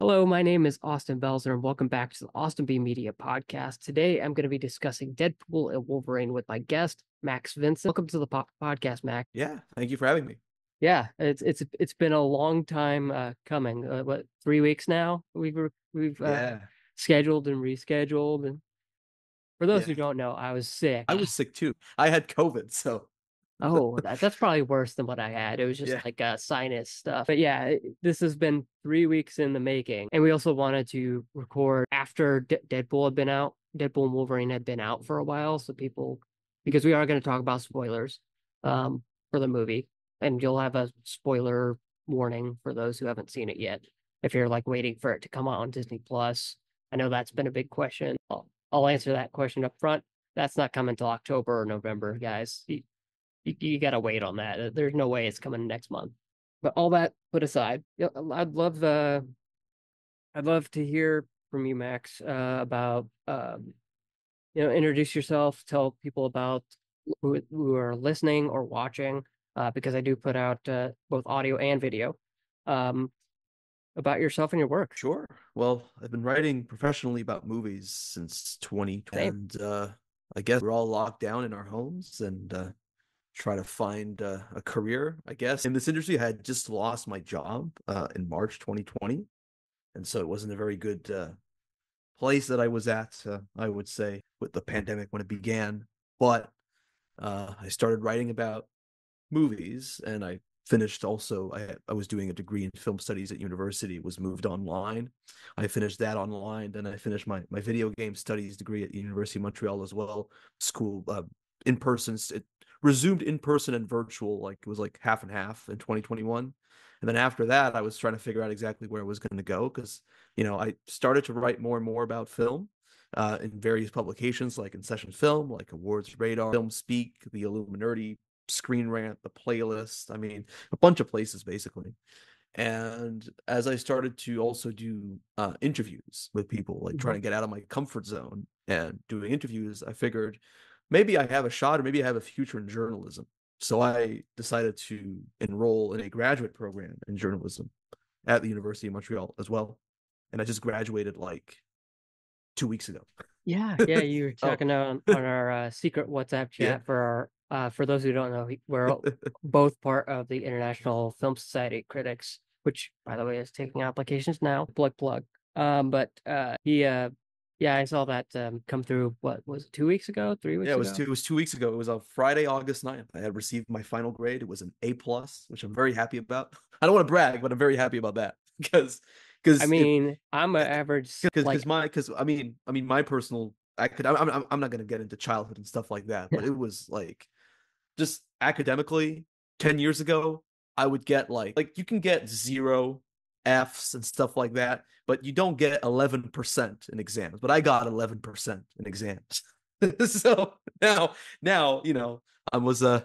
Hello, my name is Austin Belzer, and welcome back to the Austin B Media Podcast. Today, I'm going to be discussing Deadpool and Wolverine with my guest, Max Vincent. Welcome to the po- podcast, Max. Yeah, thank you for having me. Yeah, it's it's it's been a long time uh, coming. Uh, what three weeks now? We've we've uh, Yeah, scheduled and rescheduled, and for those yeah. who don't know, I was sick. I was sick too. I had COVID, so Oh, that, that's probably worse than what I had. It was just Yeah. like uh, sinus stuff. But yeah, this has been three weeks in the making. And we also wanted to record after D- Deadpool had been out. Deadpool and Wolverine had been out for a while. So people, because we are going to talk about spoilers um, for the movie. And you'll have a spoiler warning for those who haven't seen it yet. If you're like waiting for it to come out on Disney Plus, I know that's been a big question. I'll, I'll answer that question up front. That's not coming till October or November, guys. You, you, you gotta wait on that. Uh, There's no way it's coming next month. But all that put aside, yeah, I'd love the, I'd love to hear from you, Max, uh, about, um, you know, introduce yourself, tell people about who, who are listening or watching, uh, because I do put out uh, both audio and video, um, about yourself and your work. sure. Well, I've been writing professionally about movies since 2020, Same. and uh, I guess we're all locked down in our homes and uh, try to find a career. I guess in this industry, I had just lost my job uh, in March 2020, and so it wasn't a very good uh, place that I was at. Uh, I would say with the pandemic when it began, but uh, I started writing about movies and I finished also I, I was doing a degree in film studies at university was moved online i finished that online then i finished my, my video game studies degree at university of montreal as well school uh, in person resumed in person and virtual like it was like half and half in 2021 and then after that i was trying to figure out exactly where i was going to go because you know i started to write more and more about film uh, in various publications like in session film like awards radar film speak the illuminerdi Screen Rant, the playlist. I mean, a bunch of places basically. And as I started to also do uh, interviews with people, like trying to get out of my comfort zone and doing interviews, I figured maybe I have a shot or maybe I have a future in journalism. So I decided to enroll in a graduate program in journalism at the University of Montreal as well. And I just graduated like two weeks ago. Yeah, yeah, you were Oh. talking on, on our uh, secret WhatsApp chat Yeah. for our uh, for those who don't know, we're both part of the International Film Society Critics, which by the way is taking applications now. Plug plug. Um, but uh, he uh, yeah, I saw that um come through. What was it, two weeks ago? Three weeks Yeah, it was ago? two. It was two weeks ago. It was on Friday, August 9th. I had received my final grade. It was an A plus, which I'm very happy about. I don't want to brag, but I'm very happy about that because because I mean, I'm an average because like my because I mean I mean my personal I could I'm I'm, I'm not gonna get into childhood and stuff like that, but it was like just academically 10 years ago I would get like like you can get zero Fs and stuff like that, but you don't get 11% in exams. But I got 11% in exams. so now now you know I was uh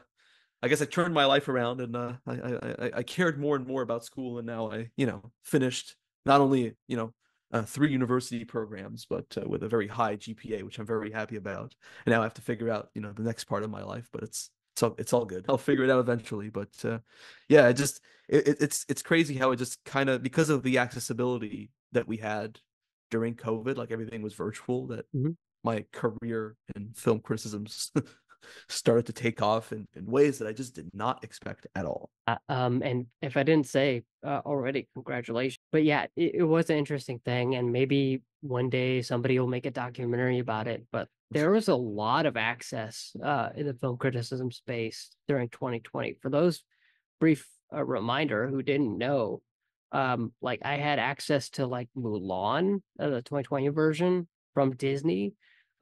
I guess I turned my life around and uh, I, I I cared more and more about school and now I you know finished not only you know uh, three university programs but uh, with a very high GPA which I'm very happy about and now I have to figure out you know the next part of my life but it's it's all, it's all good I'll figure it out eventually but uh, yeah it just it, it- it's it's crazy how it just kind of because of the accessibility that we had during COVID like everything was virtual that Mhm. my career in film criticisms started to take off in, in ways that I just did not expect at all. Uh, um, and if I didn't say uh, already, congratulations. But yeah, it, it was an interesting thing, and maybe one day somebody will make a documentary about it. But there was a lot of access uh, in the film criticism space during 2020. For those brief uh, reminder who didn't know, um, like I had access to like Mulan, uh, the 2020 version from Disney,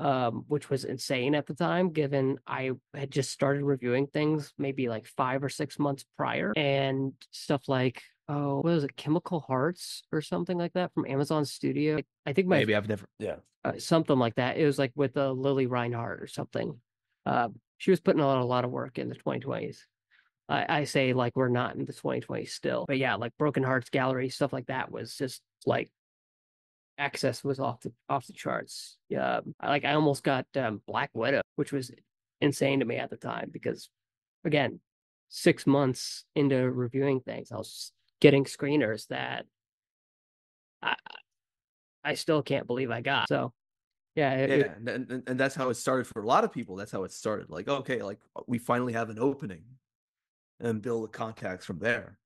um, which was insane at the time, given I had just started reviewing things maybe like five or six months prior, and stuff like oh, what was it, Chemical Hearts or something like that from Amazon Studio. I think my Maybe I've never, yeah. uh, something like that. It was like with uh, Lili Reinhart or something. Uh, she was putting a lot, a lot of work in the 2020s. I, I say like we're not in the 2020s still, but yeah, like Broken Hearts Gallery stuff like that was just like access was off the off the charts. Yeah, like I almost got um, Black Widow, which was insane to me at the time because, again, six months into reviewing things, I was getting screeners that I I still can't believe I got. So yeah, it, yeah, and, and that's how it started for a lot of people. That's how it started. Like, okay, like we finally have an opening, and build the contacts from there.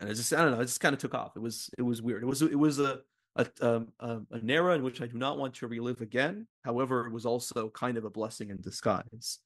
And it just I don't know, it just kind of took off. It was it was weird. It was it was a a um, an era in which I do not want to relive again. However, it was also kind of a blessing in disguise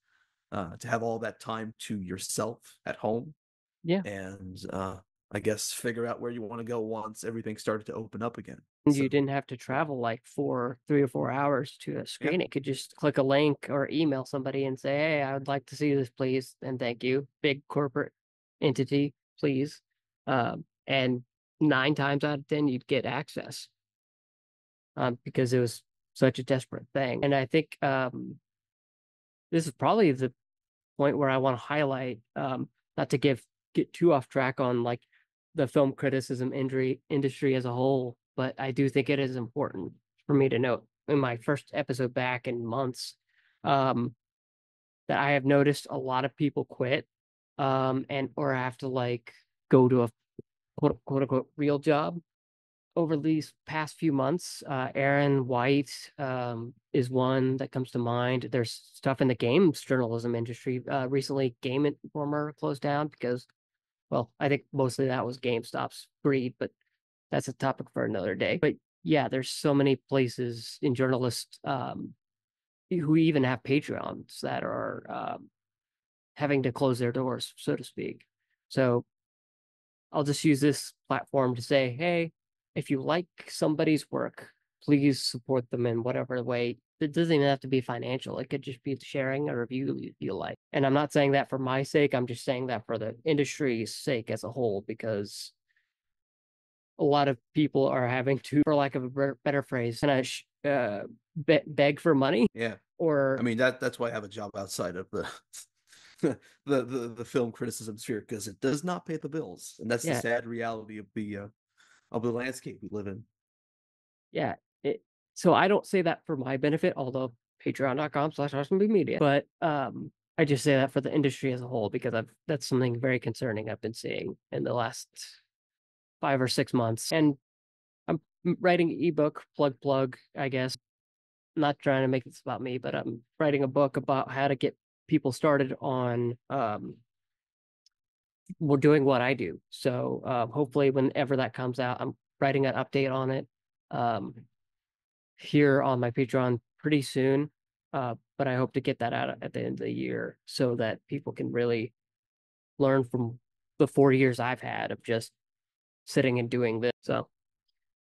uh, to have all that time to yourself at home. Yeah, and uh, I guess figure out where you want to go once everything started to open up again. So, you didn't have to travel like four, three or four hours to a screen. Yeah. It could just click a link or email somebody and say, "Hey, I would like to see this, please," and thank you. Big corporate entity, please. Um, and nine times out of ten, you'd get access um, because it was such a desperate thing. And I think um, this is probably the point where I want to highlight, um, not to give get too off track on like the film criticism industry industry as a whole, but I do think it is important for me to note in my first episode back in months um, that I have noticed a lot of people quit um, and or have to like go to a quote, quote unquote real job over these past few months. Uh, Aaron White um, is one that comes to mind. There's stuff in the games journalism industry. Uh, recently, Game Informer closed down because well, I think mostly that was GameStop's greed, but that's a topic for another day. But yeah, there's so many places in journalists um, who even have Patreons that are um, having to close their doors, so to speak. So I'll just use this platform to say, hey, if you like somebody's work, please support them in whatever way it doesn't even have to be financial. It could just be sharing a review you, you like. And I'm not saying that for my sake. I'm just saying that for the industry's sake as a whole, because a lot of people are having to, for lack of a better phrase, kind of uh, be- beg for money. Yeah. Or I mean that that's why I have a job outside of the the, the the film criticism sphere because it does not pay the bills, and that's yeah. the sad reality of the uh, of the landscape we live in. Yeah, it so I don't say that for my benefit, although patreon.com slash media. But um, I just say that for the industry as a whole because I've that's something very concerning I've been seeing in the last five or six months. And I'm writing an ebook, plug plug, I guess. I'm not trying to make this about me, but I'm writing a book about how to get people started on um we're doing what I do. So um, hopefully whenever that comes out, I'm writing an update on it. Um, here on my Patreon pretty soon. Uh, but I hope to get that out at the end of the year so that people can really learn from the four years I've had of just sitting and doing this. So,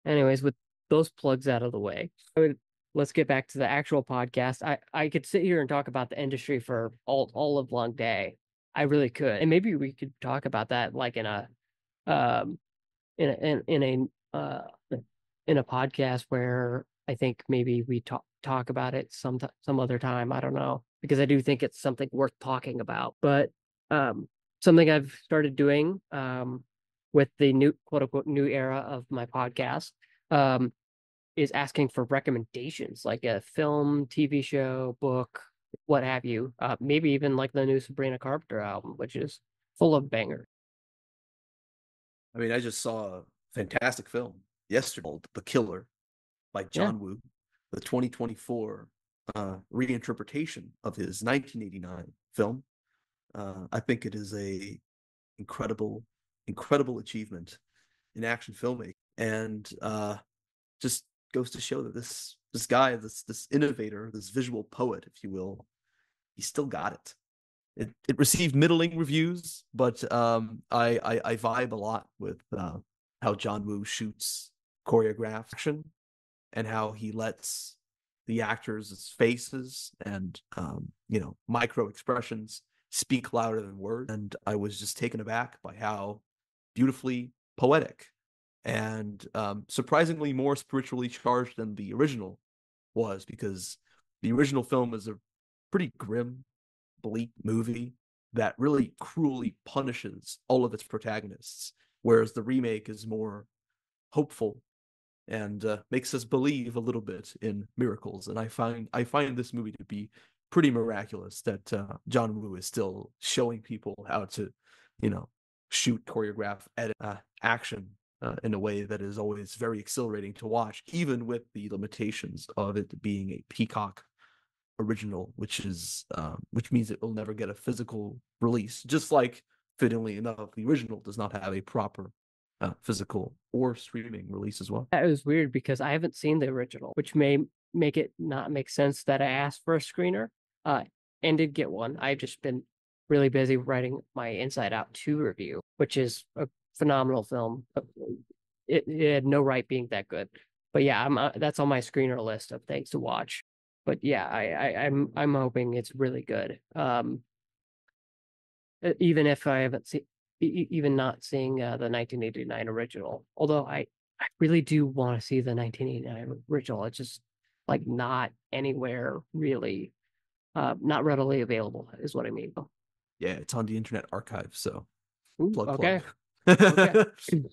anyways, with those plugs out of the way, would, let's get back to the actual podcast. I I could sit here and talk about the industry for all all of long day. I really could, and maybe we could talk about that like in a um in a, in, in a uh in a podcast where I think maybe we talk talk about it some some other time. I don't know because I do think it's something worth talking about. But um, something I've started doing um, with the new quote unquote new era of my podcast um, is asking for recommendations, like a film, TV show, book, what have you. Uh, maybe even like the new Sabrina Carpenter album, which is full of bangers. I mean, I just saw a fantastic film yesterday, The Killer by John yeah. Woo, the 2024 uh, reinterpretation of his 1989 film. Uh, I think it is a incredible, incredible achievement in action filmmaking, and uh, just goes to show that this this guy, this this innovator, this visual poet, if you will, he still got it. It it received middling reviews, but um, I, I, I vibe a lot with uh, how John Woo shoots choreographed action and how he lets the actors' faces and um, you know micro expressions speak louder than words. And I was just taken aback by how beautifully poetic and um, surprisingly more spiritually charged than the original was, because the original film is a pretty grim, bleak movie that really cruelly punishes all of its protagonists, whereas the remake is more hopeful and uh, makes us believe a little bit in miracles. And I find I find this movie to be pretty miraculous that uh, John Woo is still showing people how to, you know, shoot, choreograph, edit, uh, action uh, in a way that is always very exhilarating to watch, even with the limitations of it being a Peacock original, which is um, which means it will never get a physical release. Just like, fittingly enough, the original does not have a proper uh, physical or streaming release as well. That was weird because I haven't seen the original, which may make it not make sense that I asked for a screener. Uh, and did get one. I've just been really busy writing my Inside Out 2 review, which is a phenomenal film. It, it had no right being that good. But yeah, I'm uh, that's on my screener list of things to watch. But yeah, I, I I'm I'm hoping it's really good. Um even if I haven't seen even not seeing uh, the 1989 original. Although I I really do want to see the 1989 original. It's just like not anywhere really uh not readily available is what I mean. Yeah, it's on the Internet Archive, so Ooh, plug okay. plug. Okay.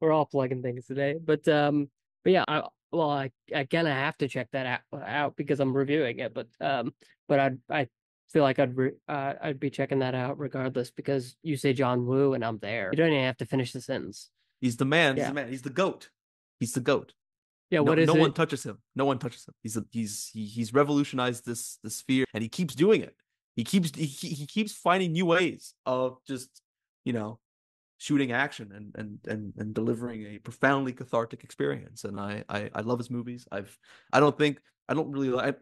We're all plugging things today. But um but yeah, I well I again I have to check that out, out because I'm reviewing it, but um but I I feel like I'd re, uh, I'd be checking that out regardless because you say John Woo and I'm there. You don't even have to finish the sentence. He's the man. He's the man. He's the goat. He's the goat. Yeah, no, what is no it? one touches him. No one touches him. He's a, he's he, he's revolutionized this this sphere, and he keeps doing it. He keeps he he keeps finding new ways of just you know shooting action and and and and delivering a profoundly cathartic experience. And I I, I love his movies. I've I don't think I don't really like.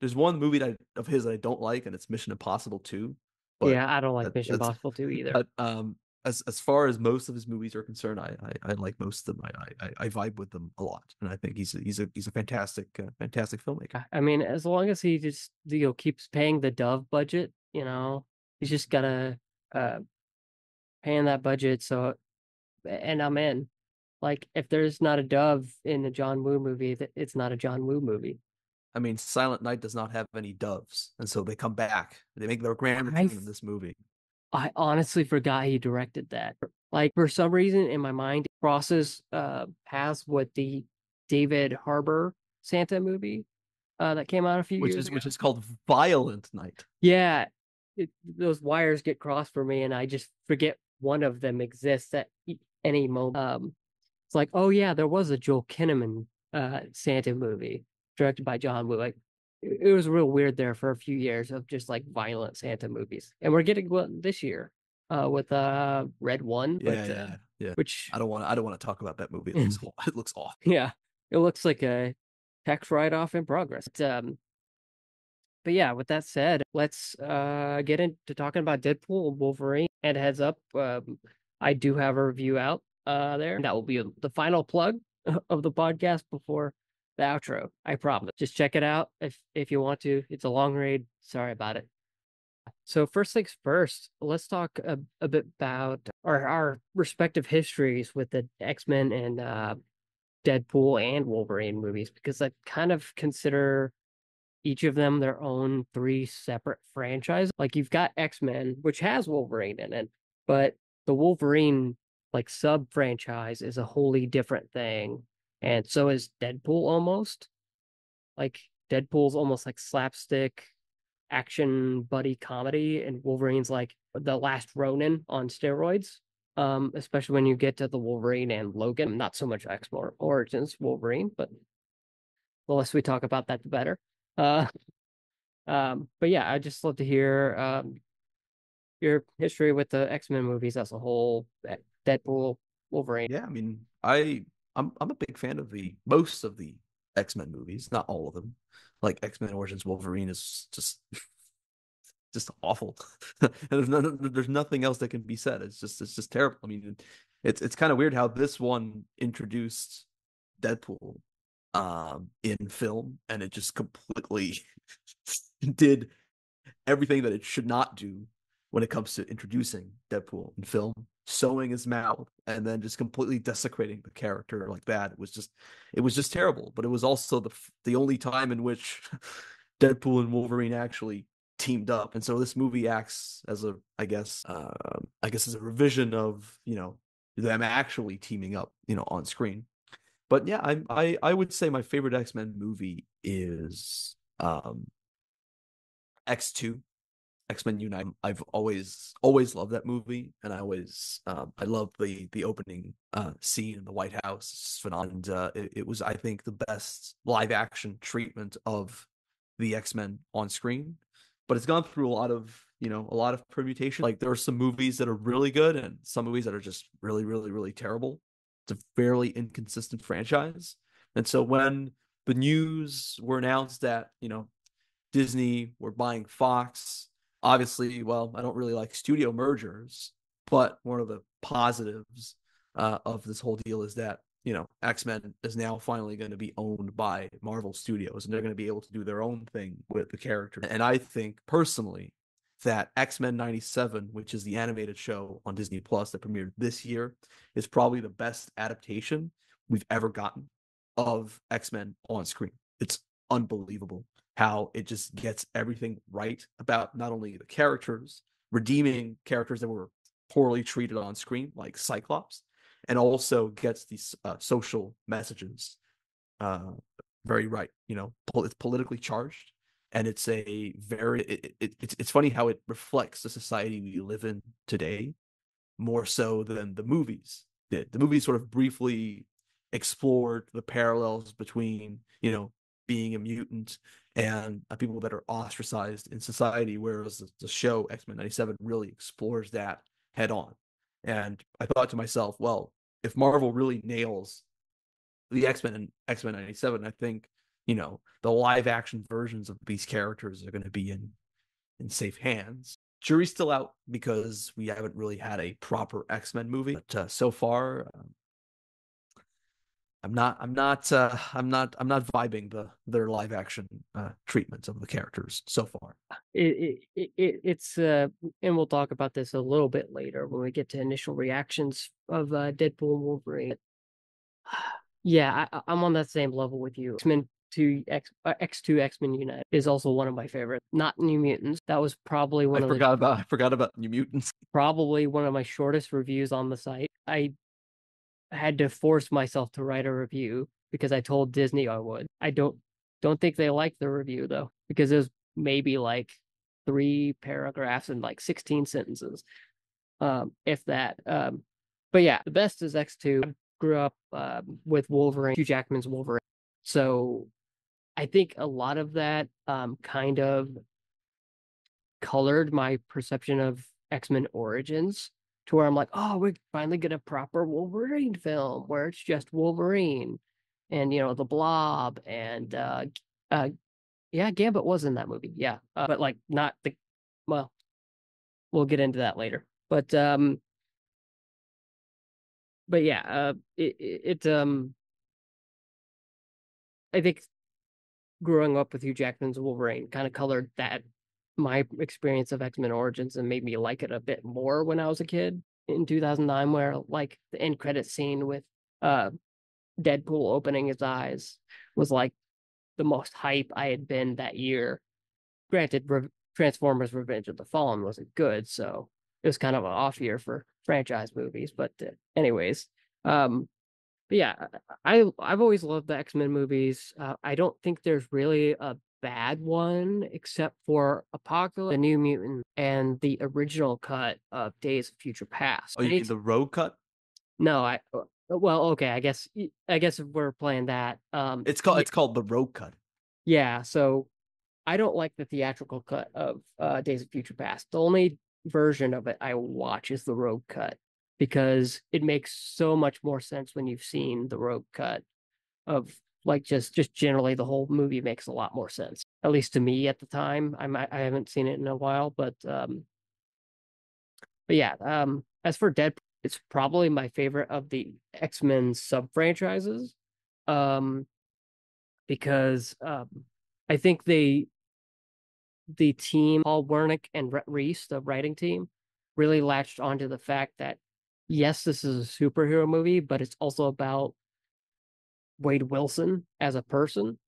There's one movie that I, of his that I don't like, and it's Mission Impossible Two. But yeah, I don't like that- Mission Impossible 2 either. but um as as far as most of his movies are concerned i i, I like most of them I, I i vibe with them a lot and i think he's a, he's a he's a fantastic uh, fantastic filmmaker I- I mean, as long as he just you know keeps paying the Dove budget, you know, he's just gotta uh paying that budget. So, and I'm in. Like, if there's not a Dove in a John Woo movie, that it's not a John Woo movie. i mean silent night does not have any doves and so they come back they make their grand return in this movie I honestly forgot he directed that. Like for some reason in my mind, crosses uh paths with the David Harbour Santa movie uh that came out a few which years is ago. which is called violent night Yeah, it, those wires get crossed for me, and I just forget one of them exists at any moment. Um, it's like, oh yeah, there was a Joel Kinnaman uh Santa movie directed by John Woo. Like, it, was real weird there for a few years of just like violent Santa movies, and we're getting one this year, uh, with uh Red One, yeah but, yeah yeah which i don't want to i don't want to talk about that movie it looks it looks awful yeah, it looks like a tax write-off in progress. But, um, but yeah, with that said, let's uh get into talking about Deadpool Wolverine. And heads up, um, I do have a review out uh there. That will be the final plug of the podcast before the outro. I promise. Just check it out if if you want to. It's a long read. Sorry about it. So first things first, let's talk a, a bit about our our respective histories with the X-Men and uh Deadpool and Wolverine movies because I kind of consider each of them their own three separate franchises. Like you've got X-Men, which has Wolverine in it, but the Wolverine like sub franchise is a wholly different thing. And so is Deadpool almost. Like Deadpool's almost like slapstick action buddy comedy and Wolverine's like the last Ronin on steroids um, especially when you get to the Wolverine and Logan. Not so much X Men Origins Wolverine, but the less we talk about that, the better. Uh, um, but yeah, I just love to hear um your history with the X Men movies as a whole. Deadpool, Wolverine. yeah i mean i i'm i'm a big fan of the most of the x-men movies not all of them like x-men origins wolverine is just just awful and there's, no, there's nothing else that can be said it's just it's just terrible i mean it's it's kind of weird how this one introduced deadpool um in film and it just completely did everything that it should not do when it comes to introducing deadpool in film. Sewing his mouth and then just completely desecrating the character like that. It was just it was just terrible but it was also the the only time in which deadpool and wolverine actually teamed up. And so this movie acts as a i guess uh, i guess as a revision of you know them actually teaming up you know on screen but yeah i i i would say my favorite x-men movie is um x2 X Men United. I've always always loved that movie, and I always um, I love the the opening uh, scene in the White House. And, it, it, was I think the best live action treatment of the X Men on screen. But it's gone through a lot of you know a lot of permutation. Like there are some movies that are really good, and some movies that are just really really really terrible. It's a fairly inconsistent franchise, and so when the news were announced that you know Disney were buying Fox obviously, well, I don't really like studio mergers, but one of the positives uh, of this whole deal is that you know X Men is now finally going to be owned by Marvel Studios, and they're going to be able to do their own thing with the characters. And I think personally that X Men '97, which is the animated show on Disney Plus that premiered this year, is probably the best adaptation we've ever gotten of X Men on screen. It's unbelievable how it just gets everything right about not only the characters, redeeming characters that were poorly treated on screen, like Cyclops, and also gets these uh, social messages uh, very right. You know, it's politically charged, and it's a very it, it, it's it's funny how it reflects the society we live in today more so than the movies did. The movies sort of briefly explored the parallels between you know being a mutant and uh, people that are ostracized in society, whereas the, show X Men '97 really explores that head on. And I thought to myself, well, if Marvel really nails the X Men and X Men '97, I think you know the live action versions of these characters are going to be in in safe hands. Jury's still out because we haven't really had a proper X Men movie, but uh, so far, uh, I'm not I'm not uh I'm not I'm not vibing the their live action uh treatments of the characters so far. It, it, it it's uh and we'll talk about this a little bit later when we get to initial reactions of uh Deadpool and Wolverine. Yeah, I, I'm on that same level with you. X-Men 2 X uh, X2 X-Men United is also one of my favorites. Not New Mutants. That was probably one I of forgot the, about I forgot about New Mutants. Probably one of my shortest reviews on the site. I had to force myself to write a review because I told Disney I would. I don't don't think they liked the review though because it was maybe like three paragraphs and like 16 sentences um if that um but yeah the best is x2 I grew up um, with wolverine hugh jackman's wolverine so i think a lot of that um kind of colored my perception of x-men origins to where I'm like, oh, we finally get a proper Wolverine film where it's just Wolverine and you know the Blob and uh, uh, yeah, Gambit was in that movie, yeah, uh, but like not the well, we'll get into that later, but um, but yeah, uh, it, it, it um, I think growing up with Hugh Jackman's Wolverine kind of colored that my experience of X Men Origins and made me like it a bit more when I was a kid in 2009, where like the end credit scene with uh Deadpool opening his eyes was like the most hype I had been that year. Granted, Re- Transformers: Revenge of the Fallen wasn't good, so it was kind of an off year for franchise movies. But uh, anyways, um, but yeah, I I've always loved the X Men movies. Uh, I don't think there's really a bad one except for Apocalypse, the New Mutant, and the original cut of Days of Future Past. Oh, you mean the Rogue Cut? No, I uh, well, okay, I guess I guess if we're playing that, um, it's called it's called the Rogue Cut. Yeah, so I don't like the theatrical cut of uh, Days of Future Past. The only version of it I watch is the Rogue Cut because it makes so much more sense when you've seen the Rogue Cut of like just just generally the whole movie makes a lot more sense at least to me at the time. I'm i haven't seen it in a while but um but yeah um as for deadpool it's probably my favorite of the x-men sub franchises um because um i think they the team paul wernick and Rhett Reese the writing team really latched onto the fact that yes this is a superhero movie but it's also about Wade Wilson as a person,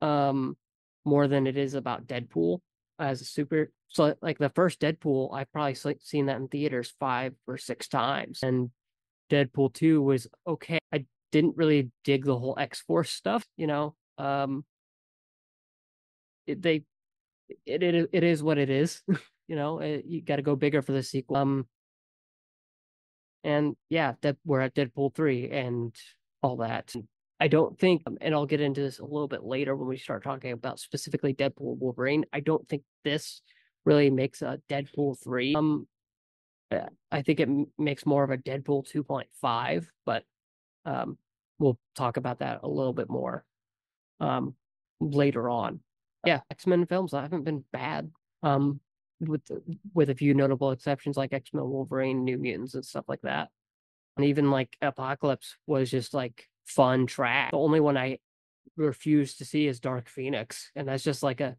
um, more than it is about Deadpool as a super. So, like the first Deadpool, I've probably seen that in theaters five or six times, and Deadpool two was okay. I didn't really dig the whole X Force stuff, you know. Um, it, they, it, it it is what it is. You know, it, you got to go bigger for the sequel. Um, and yeah, that we're at Deadpool three and all that. I don't think, and I'll get into this a little bit later when we start talking about specifically Deadpool Wolverine. I don't think this really makes a Deadpool three. Um, I think it makes more of a Deadpool two point five, but um, we'll talk about that a little bit more um later on. Yeah, X Men films haven't been bad. Um, with with a few notable exceptions like X Men, Wolverine, New Mutants, and stuff like that. And even like Apocalypse was just like fun track. The only one I refuse to see is Dark Phoenix, and that's just like a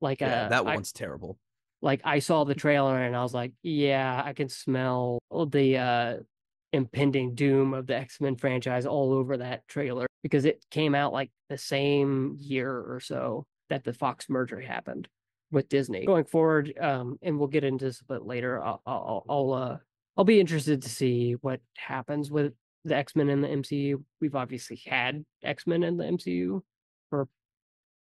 like Yeah, a that I- one's terrible. like I saw the trailer and I was like, yeah, I can smell the uh impending doom of the X-Men franchise all over that trailer because it came out like the same year or so that the Fox merger happened with Disney. Going forward, um, and we'll get into this a bit later. I'll, I'll, I'll, uh, I'll be interested to see what happens with the X-Men in the MCU. We've obviously had X-Men in the MCU for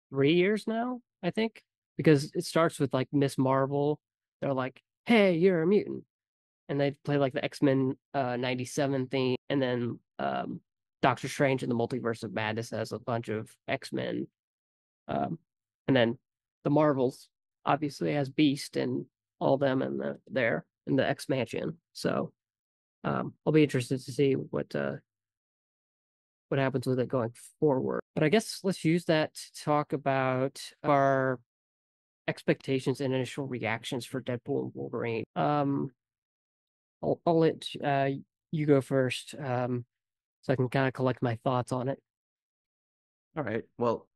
three years now, I think, because it starts with like Ms. Marvel. They're like, "Hey, you're a mutant," and they play like the X-Men uh, '97 theme, and then um, Doctor Strange in the Multiverse of Madness has a bunch of X-Men, um, and then the Marvels obviously has Beast and all them and the there in the X Mansion. So um, I'll be interested to see what uh, what happens with it going forward. But I guess let's use that to talk about our expectations and initial reactions for Deadpool and Wolverine. Um, I'll, I'll let uh, you go first, um, so I can kind of collect my thoughts on it. All right. Well,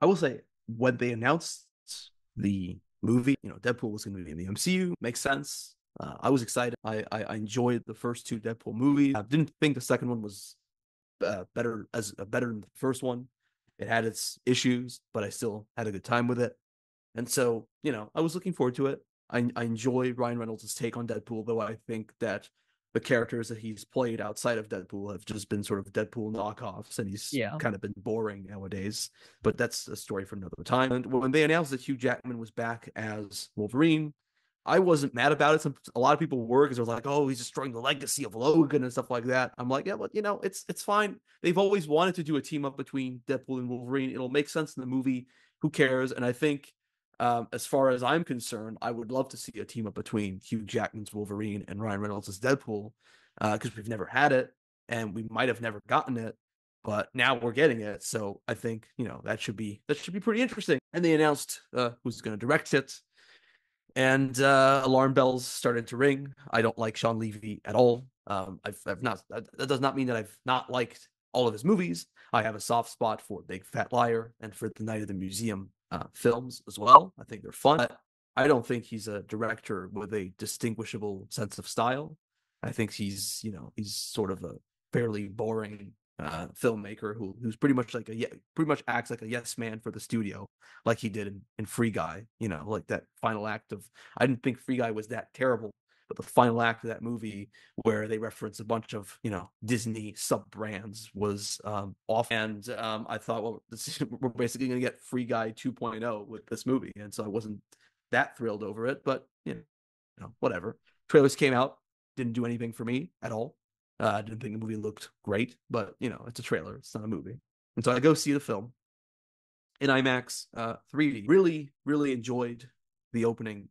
I will say when they announced the movie, you know, Deadpool was going to be in the MCU, makes sense. Uh, I was excited. I, I I enjoyed the first two Deadpool movies. I didn't think the second one was uh, better as uh, better than the first one. It had its issues, but I still had a good time with it. And so, you know, I was looking forward to it. I I enjoy Ryan Reynolds' take on Deadpool, though I think that the characters that he's played outside of Deadpool have just been sort of Deadpool knockoffs, and he's Yeah. kind of been boring nowadays. But that's a story for another time. And when they announced that Hugh Jackman was back as Wolverine, I wasn't mad about it. Some a lot of people were because they're like, "Oh, he's destroying the legacy of Logan and stuff like that." I'm like, "Yeah, but you know, it's it's fine. They've always wanted to do a team up between Deadpool and Wolverine. It'll make sense in the movie. Who cares?" And I think um, as far as I'm concerned, I would love to see a team up between Hugh Jackman's Wolverine and Ryan Reynolds' Deadpool because we've never had it and we might have never gotten it, but now we're getting it. So I think you know that should be that should be pretty interesting. And they announced uh, who's going to direct it, and uh, alarm bells started to ring. I don't like Shawn Levy at all. Um, I've I've not that does not mean that I've not liked all of his movies. I have a soft spot for Big Fat Liar and for the Night of the Museum uh, films as well. I think they're fun. But I don't think he's a director with a distinguishable sense of style. I think he's, you know, he's sort of a fairly boring uh, filmmaker who who's pretty much like a ye- pretty much acts like a yes man for the studio, like he did in, in Free Guy. You know, like that final act of I didn't think Free Guy was that terrible, but the final act of that movie where they reference a bunch of you know Disney sub brands was um, off, and um, I thought, well, this, we're basically gonna get Free Guy 2.0 with this movie, and so I wasn't that thrilled over it, but you know, you know whatever. Trailers came out, didn't do anything for me at all. Uh, didn't think the movie looked great, but you know, it's a trailer, it's not a movie. And so I go see the film in IMAX uh, 3D. Really, really enjoyed the opening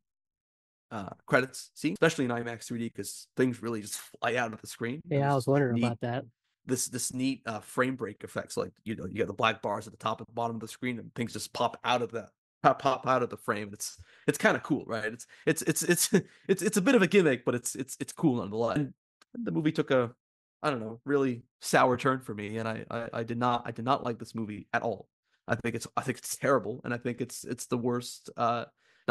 uh, credits scene, especially in IMAX 3D because things really just fly out of the screen. Yeah, I was wondering neat- about that. this this neat uh, frame break effects. Like you know, you got the black bars at the top and the bottom of the screen, and things just pop out of that pop, pop out of the frame. It's it's kind of cool, right? It's it's it's it's it's it's a bit of a gimmick, but it's it's it's cool nonetheless. And the movie took a I don't know really sour turn for me, and I, I I did not I did not like this movie at all. I think it's I think it's terrible, and I think it's it's the worst. uh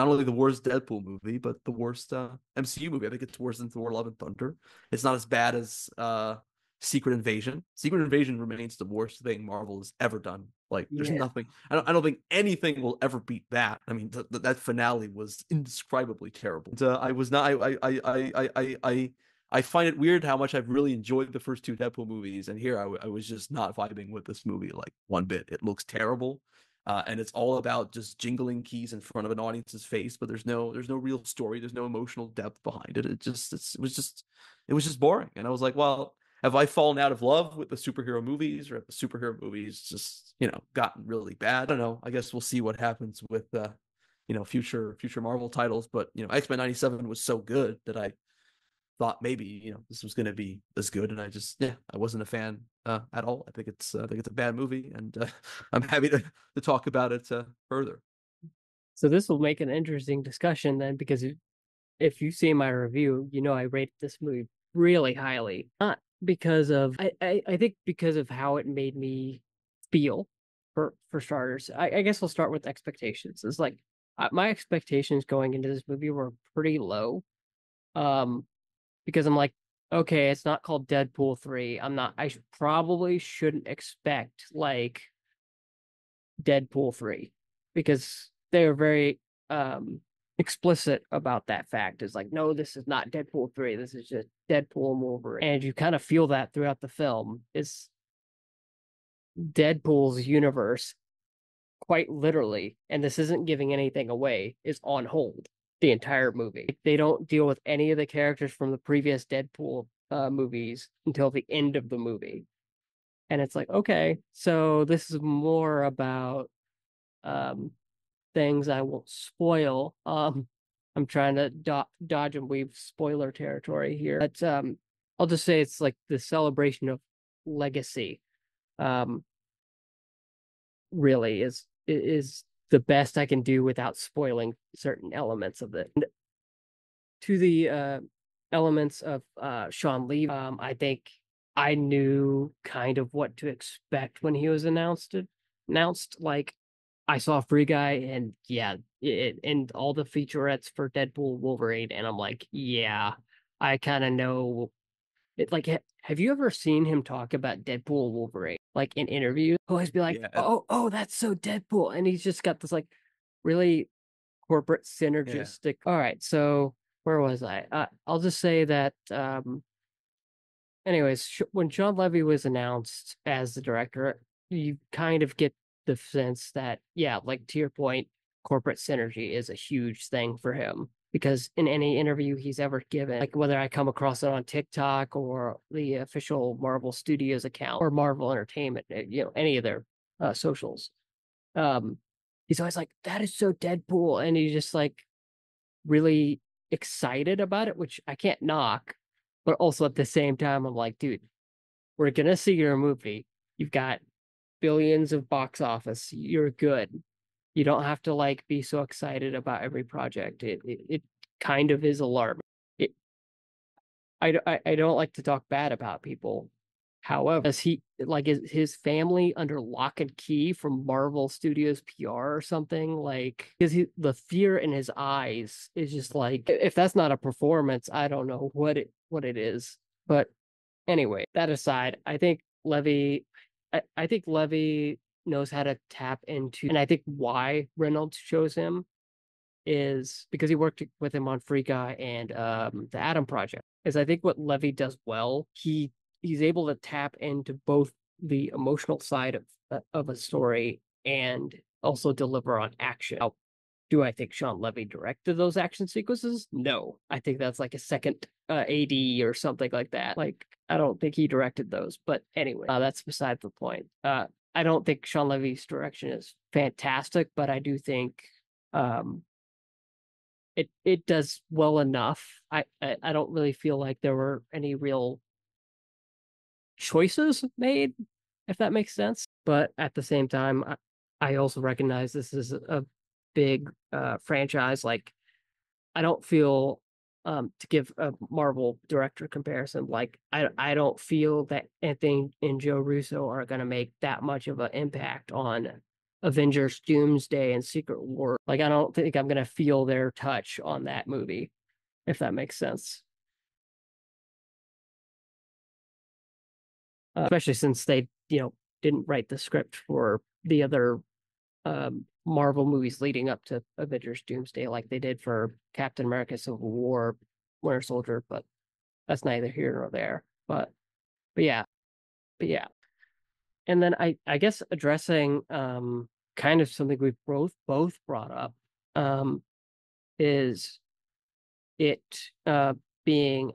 not only the worst Deadpool movie, but the worst uh, MCU movie. I think it's worse than Thor: Love and Thunder. It's not as bad as uh, Secret Invasion. Secret Invasion remains the worst thing Marvel has ever done. Like, there's Yeah. nothing. I don't. I don't think anything will ever beat that. I mean, th- th- that finale was indescribably terrible. And, uh, I was not. I. I. I. I. I. I I find it weird how much I've really enjoyed the first two Deadpool movies, and here I, w- I was just not vibing with this movie like one bit. It looks terrible. Uh, and it's all about just jingling keys in front of an audience's face. But there's no there's no real story. There's no emotional depth behind it. It just it was just it was just boring. And I was like, well, have I fallen out of love with the superhero movies, or have the superhero movies just you know gotten really bad? I don't know. I guess we'll see what happens with uh, you know future future Marvel titles. But you know, X Men '97 was so good that I thought maybe you know this was going to be as good, and I just yeah I wasn't a fan uh, at all. I think it's uh, I think it's a bad movie, and uh, I'm happy to to talk about it uh, further. So this will make an interesting discussion then, because if you see my review, you know I rate this movie really highly, not because of I, I, I think because of how it made me feel for for starters. I, I guess we'll start with expectations. It's like my expectations going into this movie were pretty low. Um, because I'm like, okay, it's not called Deadpool 3. I'm not, I sh- probably shouldn't expect like Deadpool 3 because they're very um explicit about that fact. Is like, no, this is not Deadpool 3. This is just Deadpool and Wolverine. And you kind of feel that throughout the film. Is Deadpool's universe quite literally, and this isn't giving anything away, is on hold the entire movie. They don't deal with any of the characters from the previous Deadpool uh, movies until the end of the movie. And it's like, okay, so this is more about um, things I won't spoil. Um, I'm trying to do- dodge and weave spoiler territory here. But um, I'll just say it's like the celebration of legacy. Um, really is is the best I can do without spoiling certain elements of it. To the uh, elements of uh, Shawn Levy, um, I think I knew kind of what to expect when he was announced. Announced like I saw Free Guy, and yeah, it, and all the featurettes for Deadpool, Wolverine, and I'm like, yeah, I kind of know. It like, have you ever seen him talk about Deadpool, Wolverine? Like in interviews, always be like, yeah. "Oh, oh, that's so Deadpool," and he's just got this like really corporate synergistic. Yeah. All right, so where was I? Uh, I'll just say that. um Anyways, sh- when Shawn Levy was announced as the director, you kind of get the sense that, yeah, like to your point, corporate synergy is a huge thing for him because in any interview he's ever given, like whether I come across it on TikTok or the official Marvel Studios account or Marvel Entertainment, eh, you know, any of their uh, socials, um, he's always like, "That is so Deadpool," and he's just like really excited about it, which I can't knock, but also at the same time, I'm like, dude, we're gonna see your movie. You've got billions of box office. You're good you don't have to like be so excited about every project. It it, it kind of is alarming. It I, I I don't like to talk bad about people. However, as he like is his family under lock and key from Marvel Studios PR or something? Like, he the fear in his eyes is just like if that's not a performance, I don't know what it what it is. But anyway, that aside, I think Levy, I, I think Levy knows how to tap into, and I think why Reynolds chose him is because he worked with him on Free Guy and um, the Adam Project. Is I think what Levy does well, he he's able to tap into both the emotional side of uh, of a story and also deliver on action. Now, do I think Shawn Levy directed those action sequences? No, I think that's like a second uh, AD or something like that. Like I don't think he directed those, but anyway, uh, that's beside the point. Uh, I don't think Shawn Levy's direction is fantastic, but I do think um, it it does well enough. I, I, I don't really feel like there were any real choices made, if that makes sense. But at the same time, I, I also recognize this is a big uh, franchise. Like, I don't feel um, to give a Marvel director comparison, like I I don't feel that Anthony and Joe Russo are going to make that much of an impact on Avengers Doomsday and Secret War. Like I don't think I'm going to feel their touch on that movie, if that makes sense. Uh, especially since they, you know, didn't write the script for the other um, Marvel movies leading up to Avengers Doomsday, like they did for Captain America Civil War, Winter Soldier, but that's neither here nor there. But but yeah. But yeah. And then I I guess addressing um kind of something we've both both brought up um, is it uh, being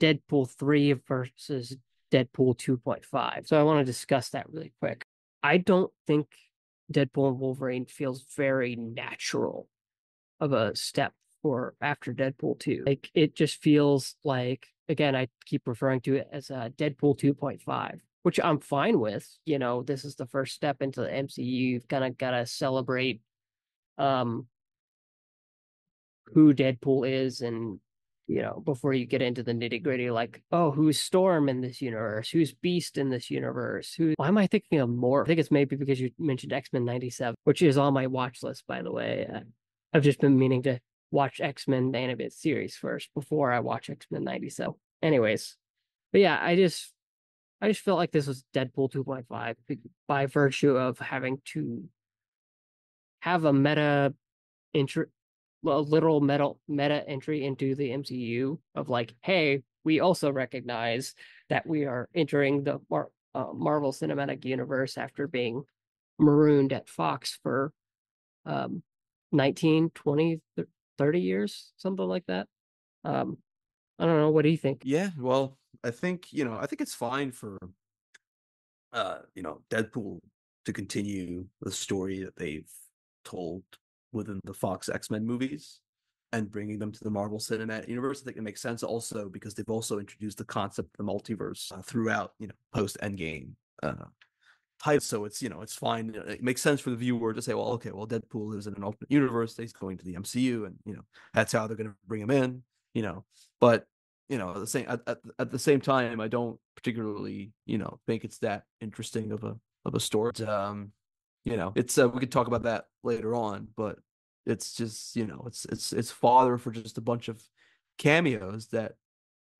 Deadpool 3 versus Deadpool 2.5. So I want to discuss that really quick. I don't think Deadpool and Wolverine feels very natural of a step for after Deadpool 2. Like it just feels like again, I keep referring to it as a Deadpool 2.5, which I'm fine with. You know, this is the first step into the MCU. You've kind of got to celebrate um who Deadpool is and you know, before you get into the nitty gritty, like, oh, who's Storm in this universe? Who's Beast in this universe? Who? Why am I thinking of more? I think it's maybe because you mentioned X Men '97, which is on my watch list, by the way. I've just been meaning to watch X Men the animated series first before I watch X Men '97. Anyways, but yeah, I just, I just felt like this was Deadpool 2.5 by virtue of having to have a meta intro a literal meta meta entry into the MCU of like, hey, we also recognize that we are entering the Mar- uh, Marvel Cinematic Universe after being marooned at Fox for um 19, 20, 30 years, something like that. Um I don't know, what do you think? Yeah, well, I think, you know, I think it's fine for uh, you know, Deadpool to continue the story that they've told within the Fox X Men movies and bringing them to the Marvel Cinematic Universe. I think it makes sense also because they've also introduced the concept of the multiverse uh, throughout, you know, post Endgame uh, type. So it's you know it's fine. It makes sense for the viewer to say, well, okay, well, Deadpool is in an alternate universe. He's going to the MCU, and you know that's how they're going to bring him in. You know, but you know, at the same at, at, at the same time, I don't particularly you know think it's that interesting of a of a story. Um, you know, it's uh, we could talk about that later on, but it's just you know, it's it's it's father for just a bunch of cameos that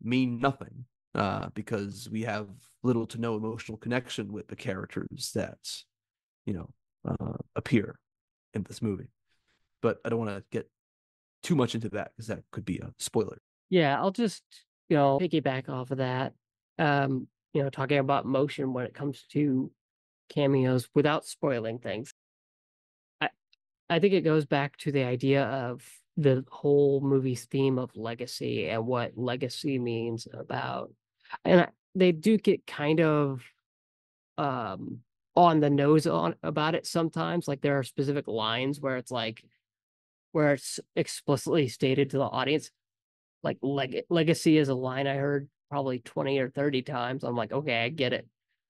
mean nothing uh, because we have little to no emotional connection with the characters that you know uh, appear in this movie. But I don't want to get too much into that because that could be a spoiler. Yeah, I'll just you know piggyback off of that. Um, you know, talking about motion when it comes to cameos without spoiling things. I I think it goes back to the idea of the whole movie's theme of legacy and what legacy means about and I, they do get kind of um on the nose on about it sometimes like there are specific lines where it's like where it's explicitly stated to the audience like leg- legacy is a line i heard probably 20 or 30 times i'm like okay i get it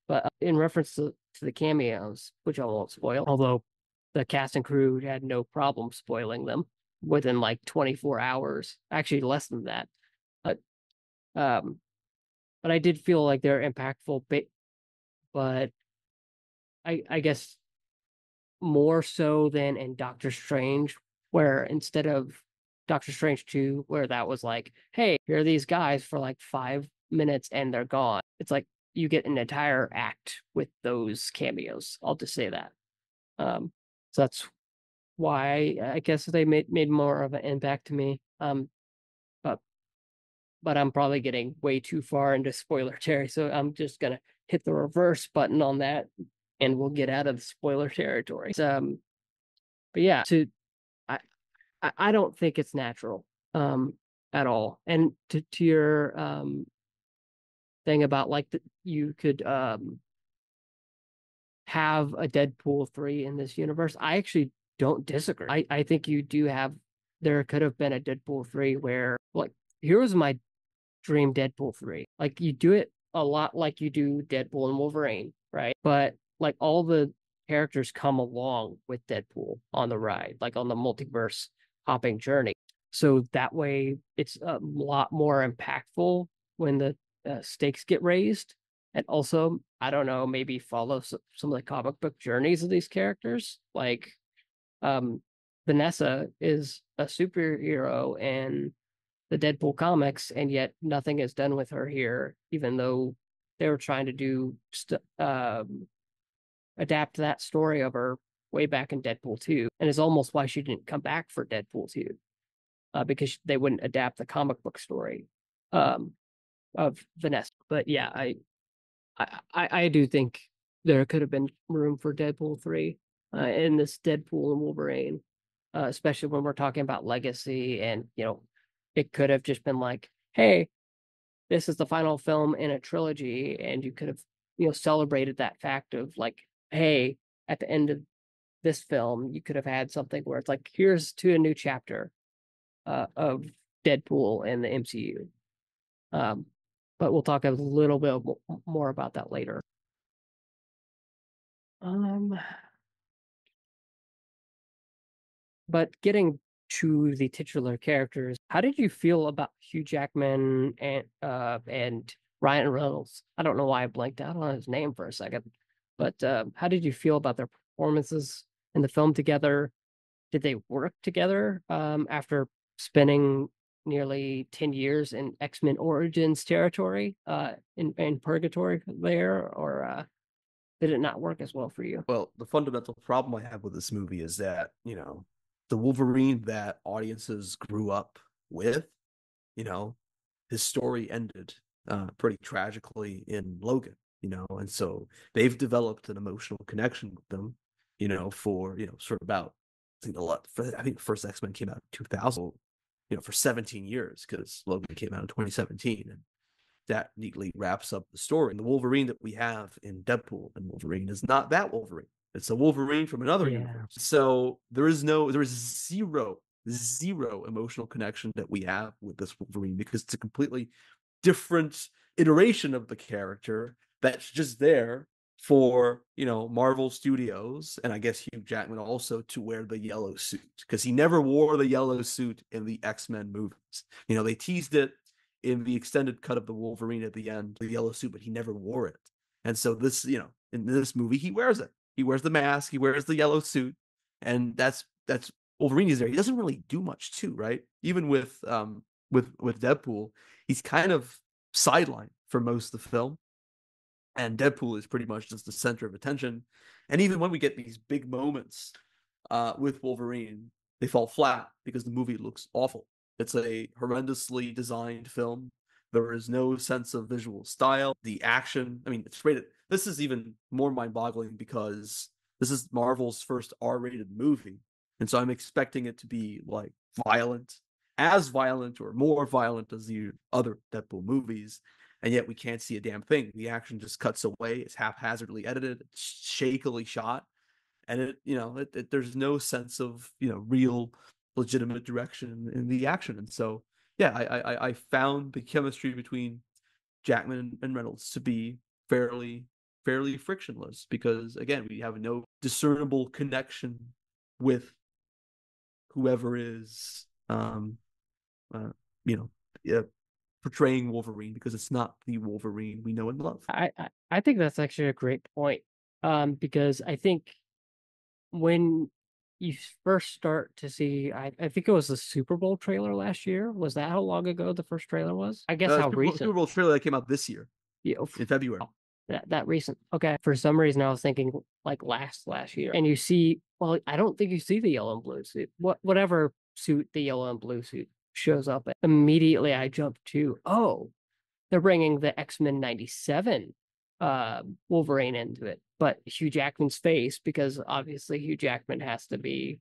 but uh, in reference to, to the cameos, which I won't spoil, although the cast and crew had no problem spoiling them within like 24 hours, actually less than that. But um, but I did feel like they're impactful, but but I I guess more so than in Doctor Strange, where instead of Doctor Strange 2, where that was like, hey, here are these guys for like five minutes and they're gone. It's like you get an entire act with those cameos. I'll just say that. Um, so that's why I guess they made made more of an impact to me. Um, but but I'm probably getting way too far into spoiler territory, so I'm just gonna hit the reverse button on that, and we'll get out of spoiler territory. Um, but yeah, to I I don't think it's natural um at all. And to to your um thing about like that you could um have a Deadpool 3 in this universe. I actually don't disagree. I, I think you do have there could have been a Deadpool 3 where like here was my dream Deadpool 3. Like you do it a lot like you do Deadpool and Wolverine, right? But like all the characters come along with Deadpool on the ride, like on the multiverse hopping journey. So that way it's a lot more impactful when the uh, stakes get raised and also i don't know maybe follow some, of the comic book journeys of these characters like um vanessa is a superhero in the deadpool comics and yet nothing is done with her here even though they were trying to do st- um adapt that story of her way back in deadpool 2 and it's almost why she didn't come back for deadpool 2 uh, because they wouldn't adapt the comic book story. Um of Vanessa. But yeah, I I I do think there could have been room for Deadpool three uh, in this Deadpool and Wolverine, uh, especially when we're talking about legacy and you know, it could have just been like, hey, this is the final film in a trilogy, and you could have you know celebrated that fact of like, hey, at the end of this film, you could have had something where it's like, here's to a new chapter uh, of Deadpool and the MCU. Um, but we'll talk a little bit more about that later. Um, but getting to the titular characters, how did you feel about Hugh Jackman and uh and Ryan Reynolds? I don't know why I blanked out on his name for a second, but uh, how did you feel about their performances in the film together? Did they work together um, after spending nearly 10 years in X-Men Origins territory, uh, in, in purgatory there, or uh, did it not work as well for you? Well, the fundamental problem I have with this movie is that, you know, the Wolverine that audiences grew up with, you know, his story ended uh, pretty tragically in Logan, you know, and so they've developed an emotional connection with them, you know, for, you know, sort of about, I think, lot, for, I think the first X Men came out in 2000, you know, for 17 years because Logan came out in 2017. And that neatly wraps up the story. And the Wolverine that we have in Deadpool and Wolverine is not that Wolverine. It's a Wolverine from another yeah. universe. So there is no, there is zero, zero emotional connection that we have with this Wolverine because it's a completely different iteration of the character that's just there for you know Marvel Studios and I guess Hugh Jackman also to wear the yellow suit because he never wore the yellow suit in the X Men movies. You know they teased it in the extended cut of the Wolverine at the end, the yellow suit, but he never wore it. And so this, you know, in this movie, he wears it. He wears the mask, he wears the yellow suit, and that's that's Wolverine is there. He doesn't really do much too, right? Even with um with with Deadpool, he's kind of sidelined for most of the film and Deadpool is pretty much just the center of attention. And even when we get these big moments uh, with Wolverine, they fall flat because the movie looks awful. It's a horrendously designed film. There is no sense of visual style. The action, I mean, it's rated. This is even more mind boggling because this is Marvel's first R rated movie. And so I'm expecting it to be like violent, as violent or more violent as the other Deadpool movies and yet we can't see a damn thing. The action just cuts away. It's haphazardly edited, it's shakily shot, and it you know it, it, there's no sense of you know real legitimate direction in, in the action. And so yeah, I, I I found the chemistry between Jackman and Reynolds to be fairly fairly frictionless because again we have no discernible connection with whoever is um uh, you know portraying Wolverine because it's not the Wolverine we know and love. I I, think that's actually a great point. Um, because I think when you first start to see, I, I think it was the Super Bowl trailer last year. Was that how long ago the first trailer was? I guess uh, how Super recent. Super Bowl trailer that came out this year. Yeah, in February. Oh, that that recent. Okay. For some reason, I was thinking like last last year. And you see, well, I don't think you see the yellow and blue suit. What whatever suit the yellow and blue suit shows up, immediately I jump to, oh, they're bringing the X Men 97 uh, Wolverine into it, but Hugh Jackman's face, because obviously Hugh Jackman has to be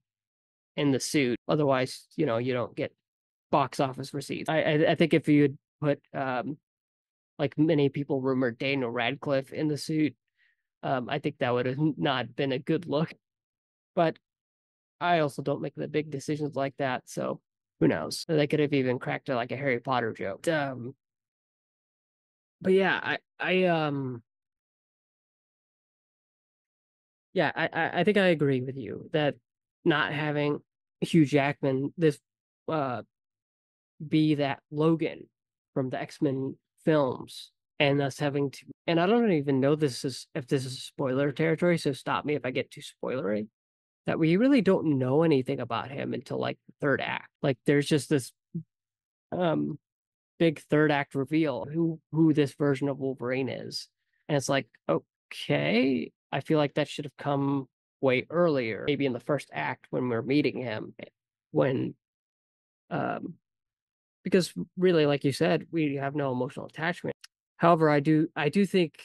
in the suit. Otherwise, you know, you don't get box office receipts. I, I, I think if you had put, um, like many people rumored Daniel Radcliffe in the suit, um, I think that would have not been a good look. But I also don't make the big decisions like that. So who knows? They could have even cracked it like a Harry Potter joke. Um, but yeah, I, I, um, yeah, I, I think I agree with you that not having Hugh Jackman this, uh, be that Logan from the X Men films and us having to and I don't even know this is if this is spoiler territory, so stop me if I get too spoilery that we really don't know anything about him until like the third act. Like there's just this um big third act reveal who who this version of Wolverine is. And it's like, okay, I feel like that should have come way earlier, maybe in the first act when we're meeting him eh, when um because really like you said, we have no emotional attachment. However, I do I do think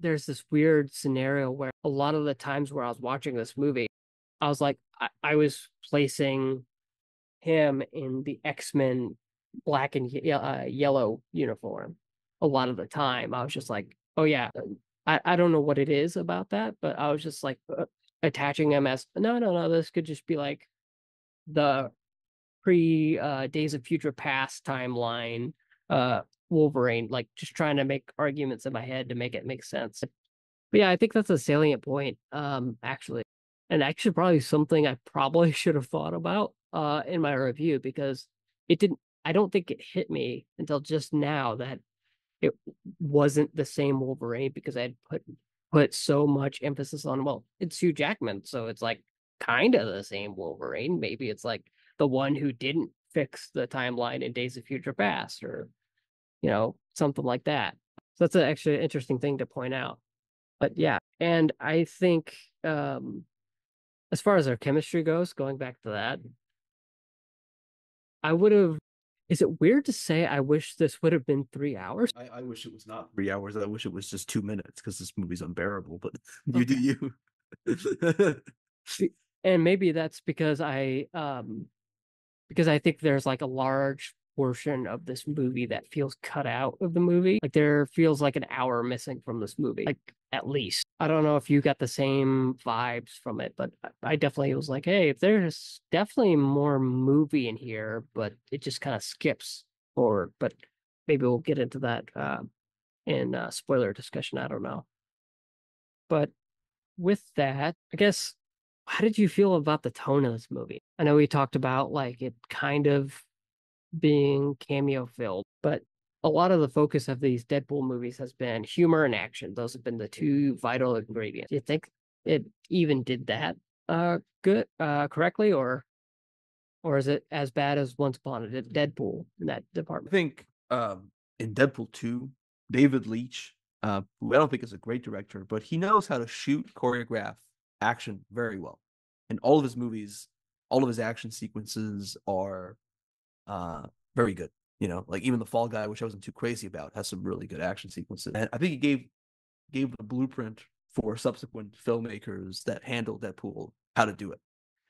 there's this weird scenario where a lot of the times where I was watching this movie, I was like, I, I was placing him in the X Men black and uh, yellow uniform a lot of the time. I was just like, oh yeah, I, I don't know what it is about that, but I was just like uh, attaching him as no, no, no. This could just be like the pre uh, Days of Future Past timeline uh, Wolverine, like just trying to make arguments in my head to make it make sense. But yeah, I think that's a salient point, um, actually. And actually probably something I probably should have thought about uh in my review because it didn't I don't think it hit me until just now that it wasn't the same Wolverine because I had put put so much emphasis on well, it's Hugh Jackman, so it's like kind of the same Wolverine. Maybe it's like the one who didn't fix the timeline in Days of Future Past or you know, something like that. So that's an actually interesting thing to point out. But yeah, and I think um as far as our chemistry goes, going back to that, I would have is it weird to say I wish this would have been three hours? I, I wish it was not three hours. I wish it was just two minutes because this movie's unbearable. But you do you. and maybe that's because I um because I think there's like a large portion of this movie that feels cut out of the movie. Like there feels like an hour missing from this movie, like at least. I don't know if you got the same vibes from it, but I definitely was like, hey, there's definitely more movie in here, but it just kind of skips forward. But maybe we'll get into that uh, in uh, spoiler discussion. I don't know. But with that, I guess how did you feel about the tone of this movie? I know we talked about like it kind of being cameo filled, but a lot of the focus of these Deadpool movies has been humor and action. Those have been the two vital ingredients. Do you think it even did that uh good uh correctly or or is it as bad as Once Upon a Deadpool in that department? I think um in Deadpool 2, David Leitch, uh, who I don't think is a great director, but he knows how to shoot, choreograph action very well. In all of his movies, all of his action sequences are uh, very good. You know, like even the Fall Guy, which I wasn't too crazy about, has some really good action sequences. And I think he gave gave the blueprint for subsequent filmmakers that handle Deadpool how to do it,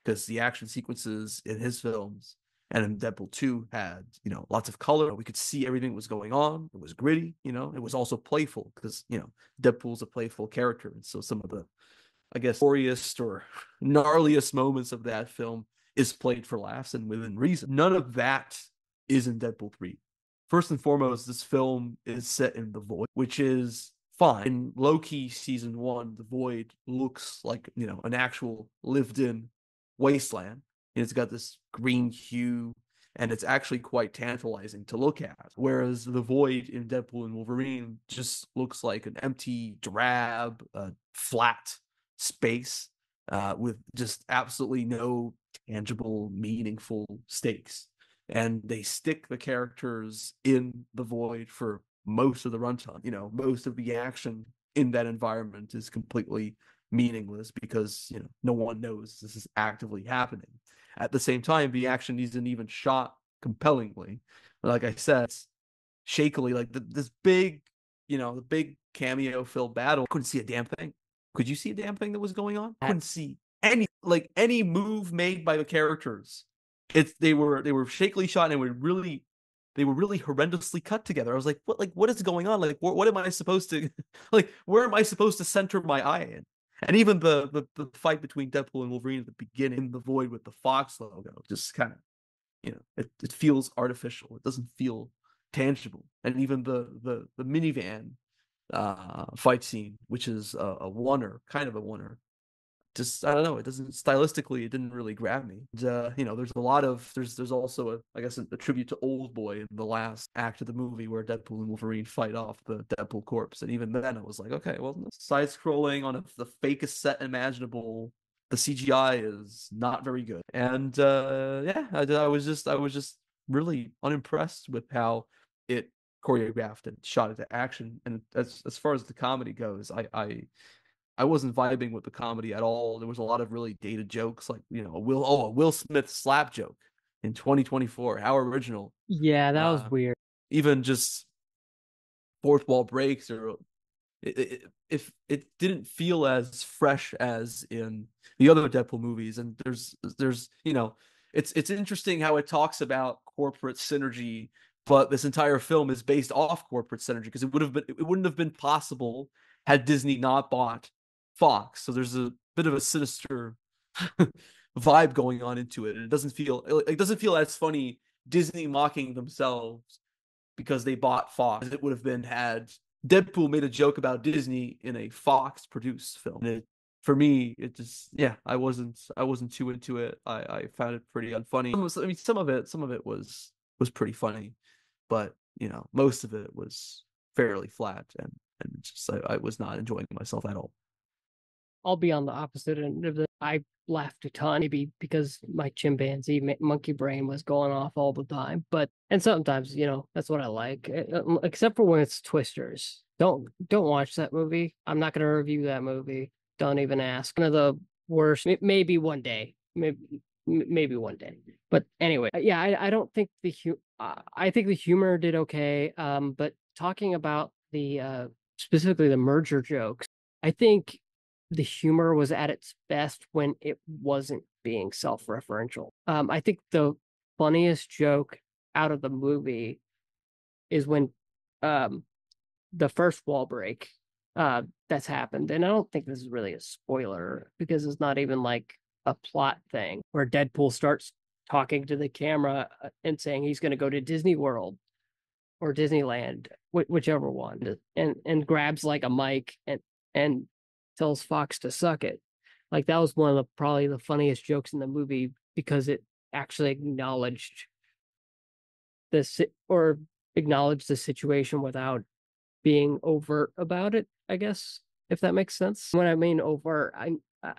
because the action sequences in his films and in Deadpool 2 had, you know, lots of color. We could see everything that was going on. It was gritty, you know, it was also playful because, you know, Deadpool's a playful character. And so some of the, I guess, goriest or gnarliest moments of that film is played for laughs and within reason. None of that is in Deadpool 3. First and foremost, this film is set in the void, which is fine. In Loki season one, the void looks like, you know, an actual lived in wasteland. And it's got this green hue and it's actually quite tantalizing to look at. Whereas the void in Deadpool and Wolverine just looks like an empty, drab, uh, flat space uh, with just absolutely no tangible, meaningful stakes. And they stick the characters in the void for most of the runtime. You know, most of the action in that environment is completely meaningless because, you know, no one knows this is actively happening. At the same time, the action isn't even shot compellingly. Like I said, shakily, like the, this big, you know, the big cameo filled battle. Couldn't see a damn thing. Could you see a damn thing that was going on? Couldn't see any like any move made by the characters. It's they were they were shakily shot and they were really they were really horrendously cut together. I was like, what like what is going on? Like what, what am I supposed to like where am I supposed to center my eye in? And even the, the the fight between Deadpool and Wolverine at the beginning in the void with the Fox logo just kind of you know it, it feels artificial. It doesn't feel tangible. And even the the the minivan uh fight scene, which is a, a oner, kind of a oner, just I don't know. It doesn't stylistically. It didn't really grab me. And, uh, you know, there's a lot of there's there's also a I guess a, tribute to Oldboy in the last act of the movie where Deadpool and Wolverine fight off the Deadpool corpse, and even then I was like, okay, well, side scrolling on a, the fakest set imaginable. The CGI is not very good, and uh, yeah, I, I was just I was just really unimpressed with how it choreographed and shot into action. And as as far as the comedy goes, I I I wasn't vibing with the comedy at all. There was a lot of really dated jokes, like you know, a Will oh a Will Smith slap joke in 2024. How original! Yeah, that uh, was weird. Even just fourth wall breaks or it, it, if it didn't feel as fresh as in the other Deadpool movies. And there's there's you know it's it's interesting how it talks about corporate synergy, but this entire film is based off corporate synergy because it would have been it wouldn't have been possible had Disney not bought Fox. So there's a bit of a sinister vibe going on into it. And it doesn't feel it doesn't feel as funny Disney mocking themselves because they bought Fox as it would have been had Deadpool made a joke about Disney in a Fox produced film. It, for me, it just yeah, I wasn't I wasn't too into it. I, I found it pretty unfunny. I mean, some of it some of it was was pretty funny, but you know, most of it was fairly flat and and just I, I was not enjoying myself at all. I'll be on the opposite end of the. I laughed a ton, maybe because my chimpanzee monkey brain was going off all the time. But and sometimes, you know, that's what I like, eh, uh, except for when it's twisters. Don't don't watch that movie. I'm not going to review that movie. Don't even ask. One of the worst. Maybe one day. Maybe maybe one day. But anyway, uh, yeah, I, I don't think the hu- I think the humor did okay. Um, but talking about the uh specifically the merger jokes, I think the humor was at its best when it wasn't being self-referential. Um, I think the funniest joke out of the movie is when um, the first wall break uh, that's happened, and I don't think this is really a spoiler because it's not even like a plot thing where Deadpool starts talking to the camera uh, and saying he's going to go to Disney World or Disneyland, wh- whichever one, and and grabs like a mic and and tells Fox to suck it. Like that was one of the probably the funniest jokes in the movie because it actually acknowledged this or acknowledged the situation without being overt about it. I guess if that makes sense. When I mean overt, I, I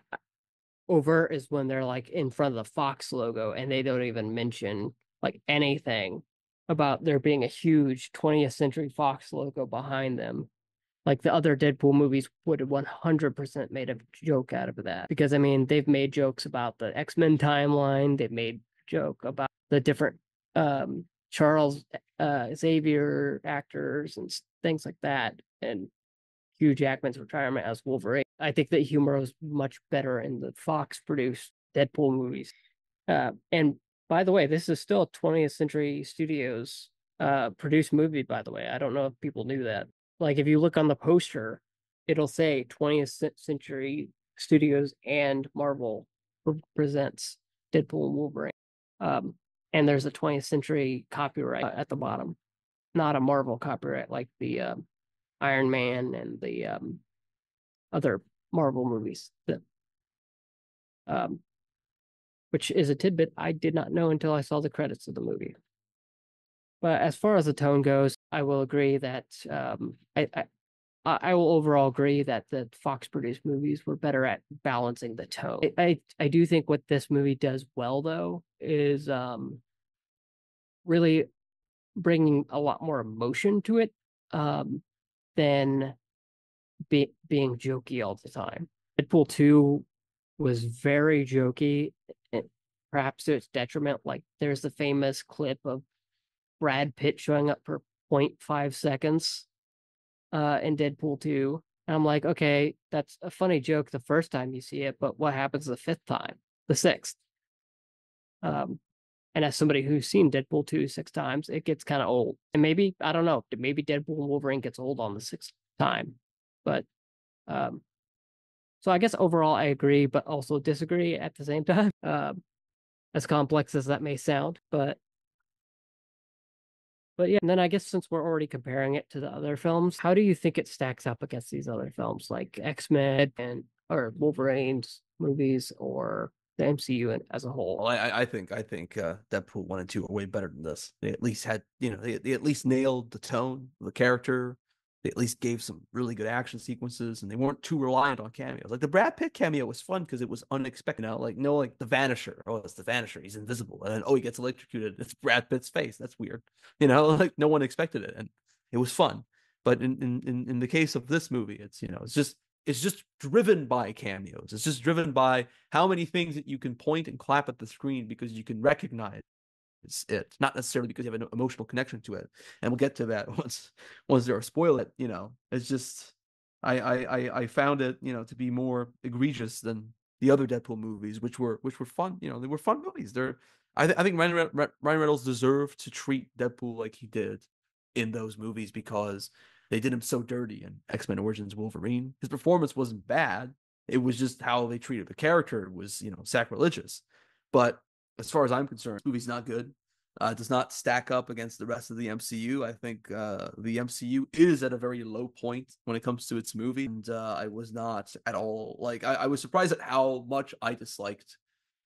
overt is when they're like in front of the Fox logo and they don't even mention like anything about there being a huge 20th Century Fox logo behind them like the other Deadpool movies would have 100% made a joke out of that. Because, I mean, they've made jokes about the X Men timeline, they've made joke about the different um, Charles uh, Xavier actors and things like that. And Hugh Jackman's retirement as Wolverine. I think that humor was much better in the Fox produced Deadpool movies. Uh, and by the way, this is still a 20th Century Studios uh, produced movie, by the way. I don't know if people knew that. Like if you look on the poster, it'll say 20th Century Studios and Marvel presents Deadpool and Wolverine. Um, and there's a 20th Century copyright at the bottom, not a Marvel copyright like the um, Iron Man and the um, other Marvel movies. That, um, which is a tidbit I did not know until I saw the credits of the movie. But as far as the tone goes, I will agree that um, I, I I will overall agree that the Fox produced movies were better at balancing the tone. I, I, I do think what this movie does well though is um really bringing a lot more emotion to it um than be, being jokey all the time. Deadpool 2 was very jokey, and perhaps to its detriment. Like there's the famous clip of Brad Pitt showing up for 0.5 seconds uh, in Deadpool 2. And I'm like, okay, that's a funny joke the first time you see it, but what happens the fifth time, the sixth? Um, and as somebody who's seen Deadpool 2 six times, it gets kind of old. And maybe, I don't know, maybe Deadpool and Wolverine gets old on the sixth time. But um, so I guess overall I agree, but also disagree at the same time. Um, as complex as that may sound, but but yeah, and then I guess since we're already comparing it to the other films, how do you think it stacks up against these other films like X Men and or Wolverine's movies or the MCU as a whole? Well, I, I think I think uh, Deadpool one and two are way better than this. They at least had you know they, they at least nailed the tone, the character, they at least gave some really good action sequences and they weren't too reliant on cameos. Like the Brad Pitt cameo was fun because it was unexpected. Now, like no, like the Vanisher. Oh, it's the Vanisher. He's invisible, and then oh, he gets electrocuted. It's Brad Pitt's face. That's weird. You know, like no one expected it, and it was fun. But in in in the case of this movie, it's you know, it's just it's just driven by cameos. It's just driven by how many things that you can point and clap at the screen because you can recognize it's it not necessarily because you have an emotional connection to it and we'll get to that once once there are spoil it you know it's just I, I I found it, you know, to be more egregious than the other Deadpool movies, which were which were fun. You know, they were fun movies. They're I, th- I think Ryan, Ryan Reynolds deserved to treat Deadpool like he did in those movies because they did him so dirty in X Men Origins Wolverine. His performance wasn't bad. It was just how they treated the character was, you know, sacrilegious. But as far as I'm concerned, this movie's not good. Uh, does not stack up against the rest of the MCU. I think uh, the MCU is at a very low point when it comes to its movie, and uh, I was not at all like I, I was surprised at how much I disliked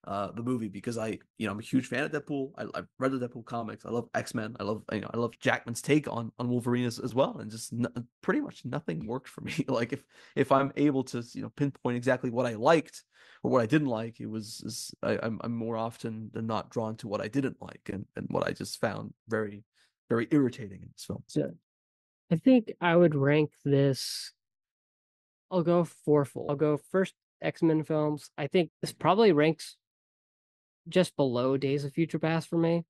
uh, the movie because I, you know, I'm a huge fan of Deadpool. I, have read the Deadpool comics. I love X Men. I love, you know, I love Jackman's take on on Wolverine as, as well. And just pretty much nothing worked for me. like if if I'm able to, you know, pinpoint exactly what I liked or what I didn't like, it was is, I, am I'm, I'm more often than not drawn to what I didn't like and and what I just found very very irritating in this film. So, I think I would rank this. I'll go fourfold. I'll go first X Men films. I think this probably ranks just below Days of Future Past for me.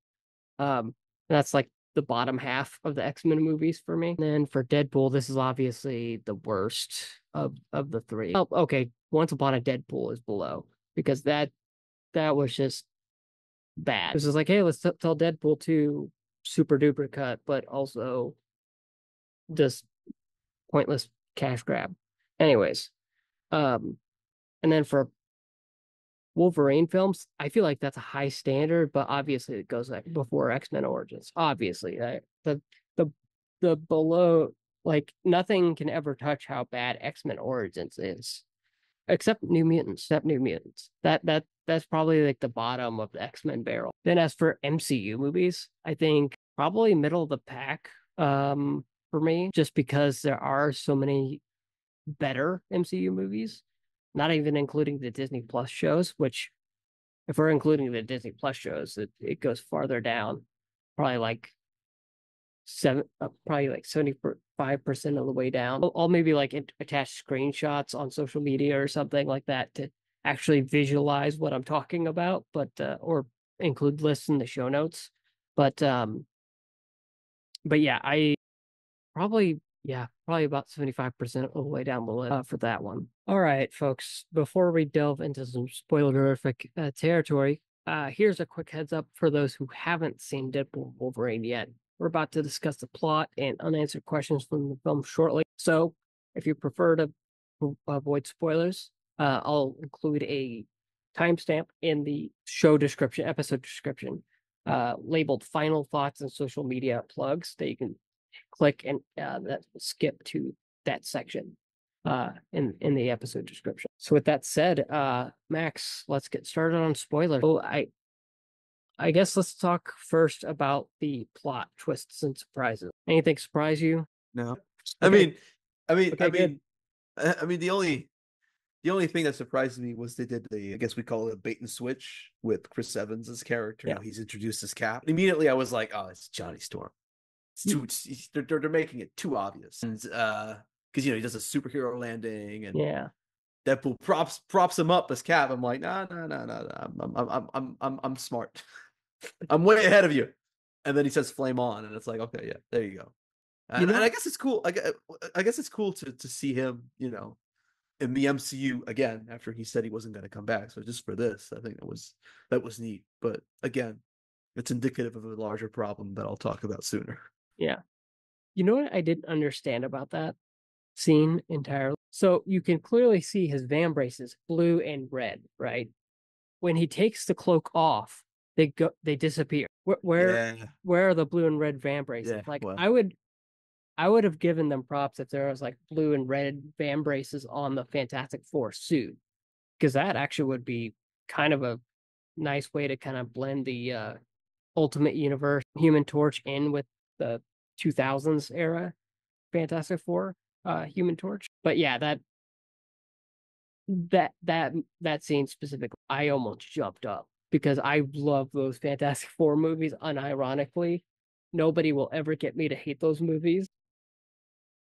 Um, that's like the bottom half of the X Men movies for me. And then for Deadpool, this is obviously the worst of of the three. Oh, okay, Once Upon a Deadpool is below because that that was just bad. This is like, hey, let's t- tell Deadpool to super duper cut, but also just pointless cash grab. Anyways, um, and then for Wolverine films, I feel like that's a high standard, but obviously it goes like before X Men Origins. Obviously, the the the below like nothing can ever touch how bad X Men Origins is, except New Mutants. Except New Mutants. That that that's probably like the bottom of the X Men barrel. Then as for MCU movies, I think probably middle of the pack um for me, just because there are so many better MCU movies not even including the Disney Plus shows, which if we're including the Disney Plus shows, it, it goes farther down, probably like seven, uh, probably like 75% of the way down. I'll, I'll maybe like attach screenshots on social media or something like that to actually visualize what I'm talking about, but, uh, or include lists in the show notes. But, um, but yeah, I probably yeah, probably about 75% of the way down the list uh, for that one. All right, folks, before we delve into some spoilerific uh, territory, uh, here's a quick heads up for those who haven't seen Deadpool Wolverine yet. We're about to discuss the plot and unanswered questions from the film shortly. So, if you prefer to avoid spoilers, uh, I'll include a timestamp in the show description, episode description, uh, labeled final thoughts and social media plugs that you can click and uh, that will skip to that section uh, in in the episode description. So with that said, uh, Max, let's get started on spoilers. Oh, I I guess let's talk first about the plot twists and surprises. Anything surprise you? No. Okay. I mean, I mean, okay, I mean, good. I mean, the only the only thing that surprised me was they did the I guess we call it a bait and switch with Chris Evans' character. Yeah. he's introduced as Cap. Immediately, I was like, oh, it's Johnny Storm. It's too. It's, they're, they're making it too obvious, and uh, because you know he does a superhero landing, and yeah, Deadpool props props him up as Cap. I'm like, nah, nah, nah, nah. I'm I'm I'm I'm I'm I'm smart. I'm way ahead of you. And then he says flame on, and it's like, okay, yeah, there you go. And, you know, and I guess it's cool. I guess, I guess it's cool to to see him, you know, in the MCU again after he said he wasn't going to come back. So just for this, I think that was that was neat. But again, it's indicative of a larger problem that I'll talk about sooner. Yeah. You know what I didn't understand about that scene entirely? So you can clearly see his vambraces, blue and red, right? When he takes the cloak off, they go they disappear. Where where, yeah. where are the blue and red vambraces? Yeah, like well. I would I would have given them props if there was like blue and red vambraces on the Fantastic Four suit. Because that actually would be kind of a nice way to kind of blend the uh ultimate universe human torch in with the 2000s era Fantastic Four, uh, Human Torch. But yeah, that that that that scene specifically, I almost jumped up because I love those Fantastic Four movies. Unironically, nobody will ever get me to hate those movies.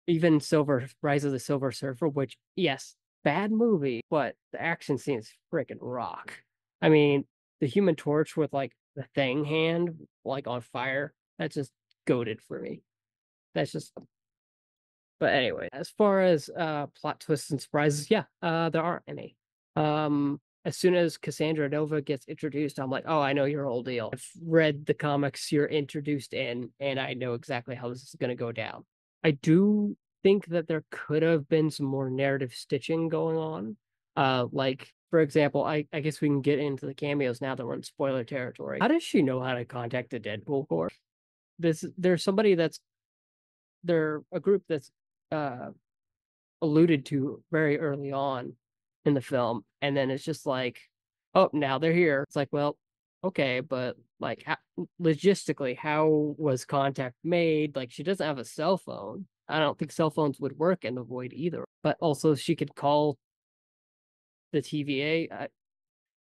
Even Silver Rise of the Silver Surfer, which yes, bad movie, but the action scenes freaking rock. I mean, the Human Torch with like the Thing hand like on fire. That's just goaded for me. That's just But anyway, as far as uh plot twists and surprises, yeah, uh there aren't any. Um as soon as Cassandra Nova gets introduced, I'm like, oh, I know your whole deal. I've read the comics you're introduced in, and I know exactly how this is going to go down. I do think that there could have been some more narrative stitching going on. Uh, like, for example, I, I guess we can get into the cameos now that we're in spoiler territory. How does she know how to contact the Deadpool Corps? This there's somebody that's they're a group that's uh alluded to very early on in the film and then it's just like oh now they're here. It's like well okay but like how, logistically how was contact made? Like she doesn't have a cell phone. I don't think cell phones would work in the void either but also she could call the tva I,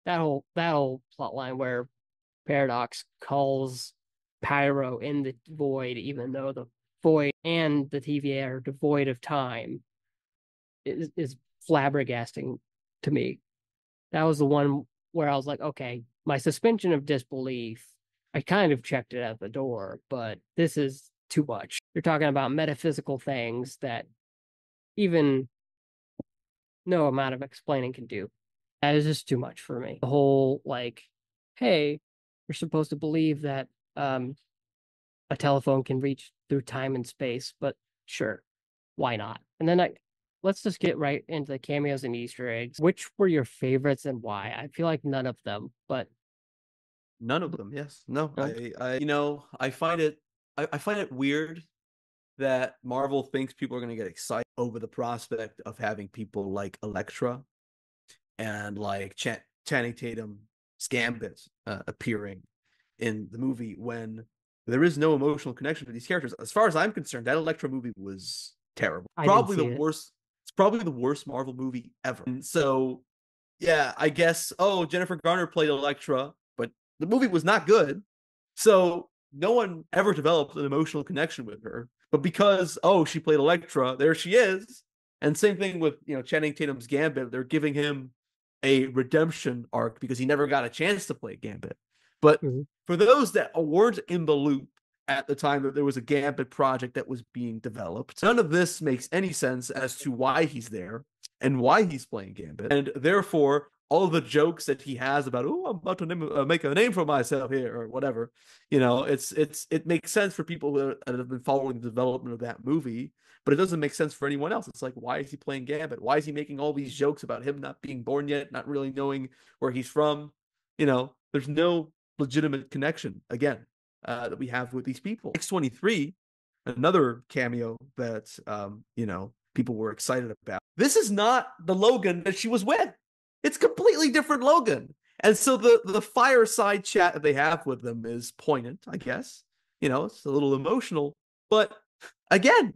that whole that whole plot line where paradox calls pyro in the void even though the void and the tva are devoid of time is, is flabbergasting to me. That was the one where I was like, okay, my suspension of disbelief, I kind of checked it at the door, but this is too much. You're talking about metaphysical things that even no amount of explaining can do. That is just too much for me. The whole like, hey, you're supposed to believe that um a telephone can reach through time and space, but sure, why not? And then I let's just get right into the cameos and Easter eggs. Which were your favorites and why? I feel like none of them, but none of them. Yes, no. I, I, you know, I find it, I, I find it weird that Marvel thinks people are going to get excited over the prospect of having people like Elektra and like Ch- Channing Tatum, Gambit uh, appearing in the movie when there is no emotional connection to these characters. As far as I'm concerned, that Elektra movie was terrible. I Probably the it. worst it's probably the worst Marvel movie ever. And so, yeah, I guess. Oh, Jennifer Garner played Elektra, but the movie was not good. So no one ever developed an emotional connection with her. But because oh, she played Elektra, there she is. And same thing with you know Channing Tatum's Gambit. They're giving him a redemption arc because he never got a chance to play Gambit. But mm-hmm. For those that weren't in the loop at the time that there was a Gambit project that was being developed. None of this makes any sense as to why he's there and why he's playing Gambit. And therefore, all the jokes that he has about, oh, I'm about to name, uh, make a name for myself here or whatever, you know, it's it's it makes sense for people that have been following the development of that movie, but it doesn't make sense for anyone else. It's like, why is he playing Gambit? Why is he making all these jokes about him not being born yet, not really knowing where he's from? You know, there's no legitimate connection. Again, uh, that we have with these people. X23, another cameo that um, you know people were excited about. This is not the Logan that she was with. It's completely different Logan. And so the the fireside chat that they have with them is poignant, I guess. You know, it's a little emotional, but again,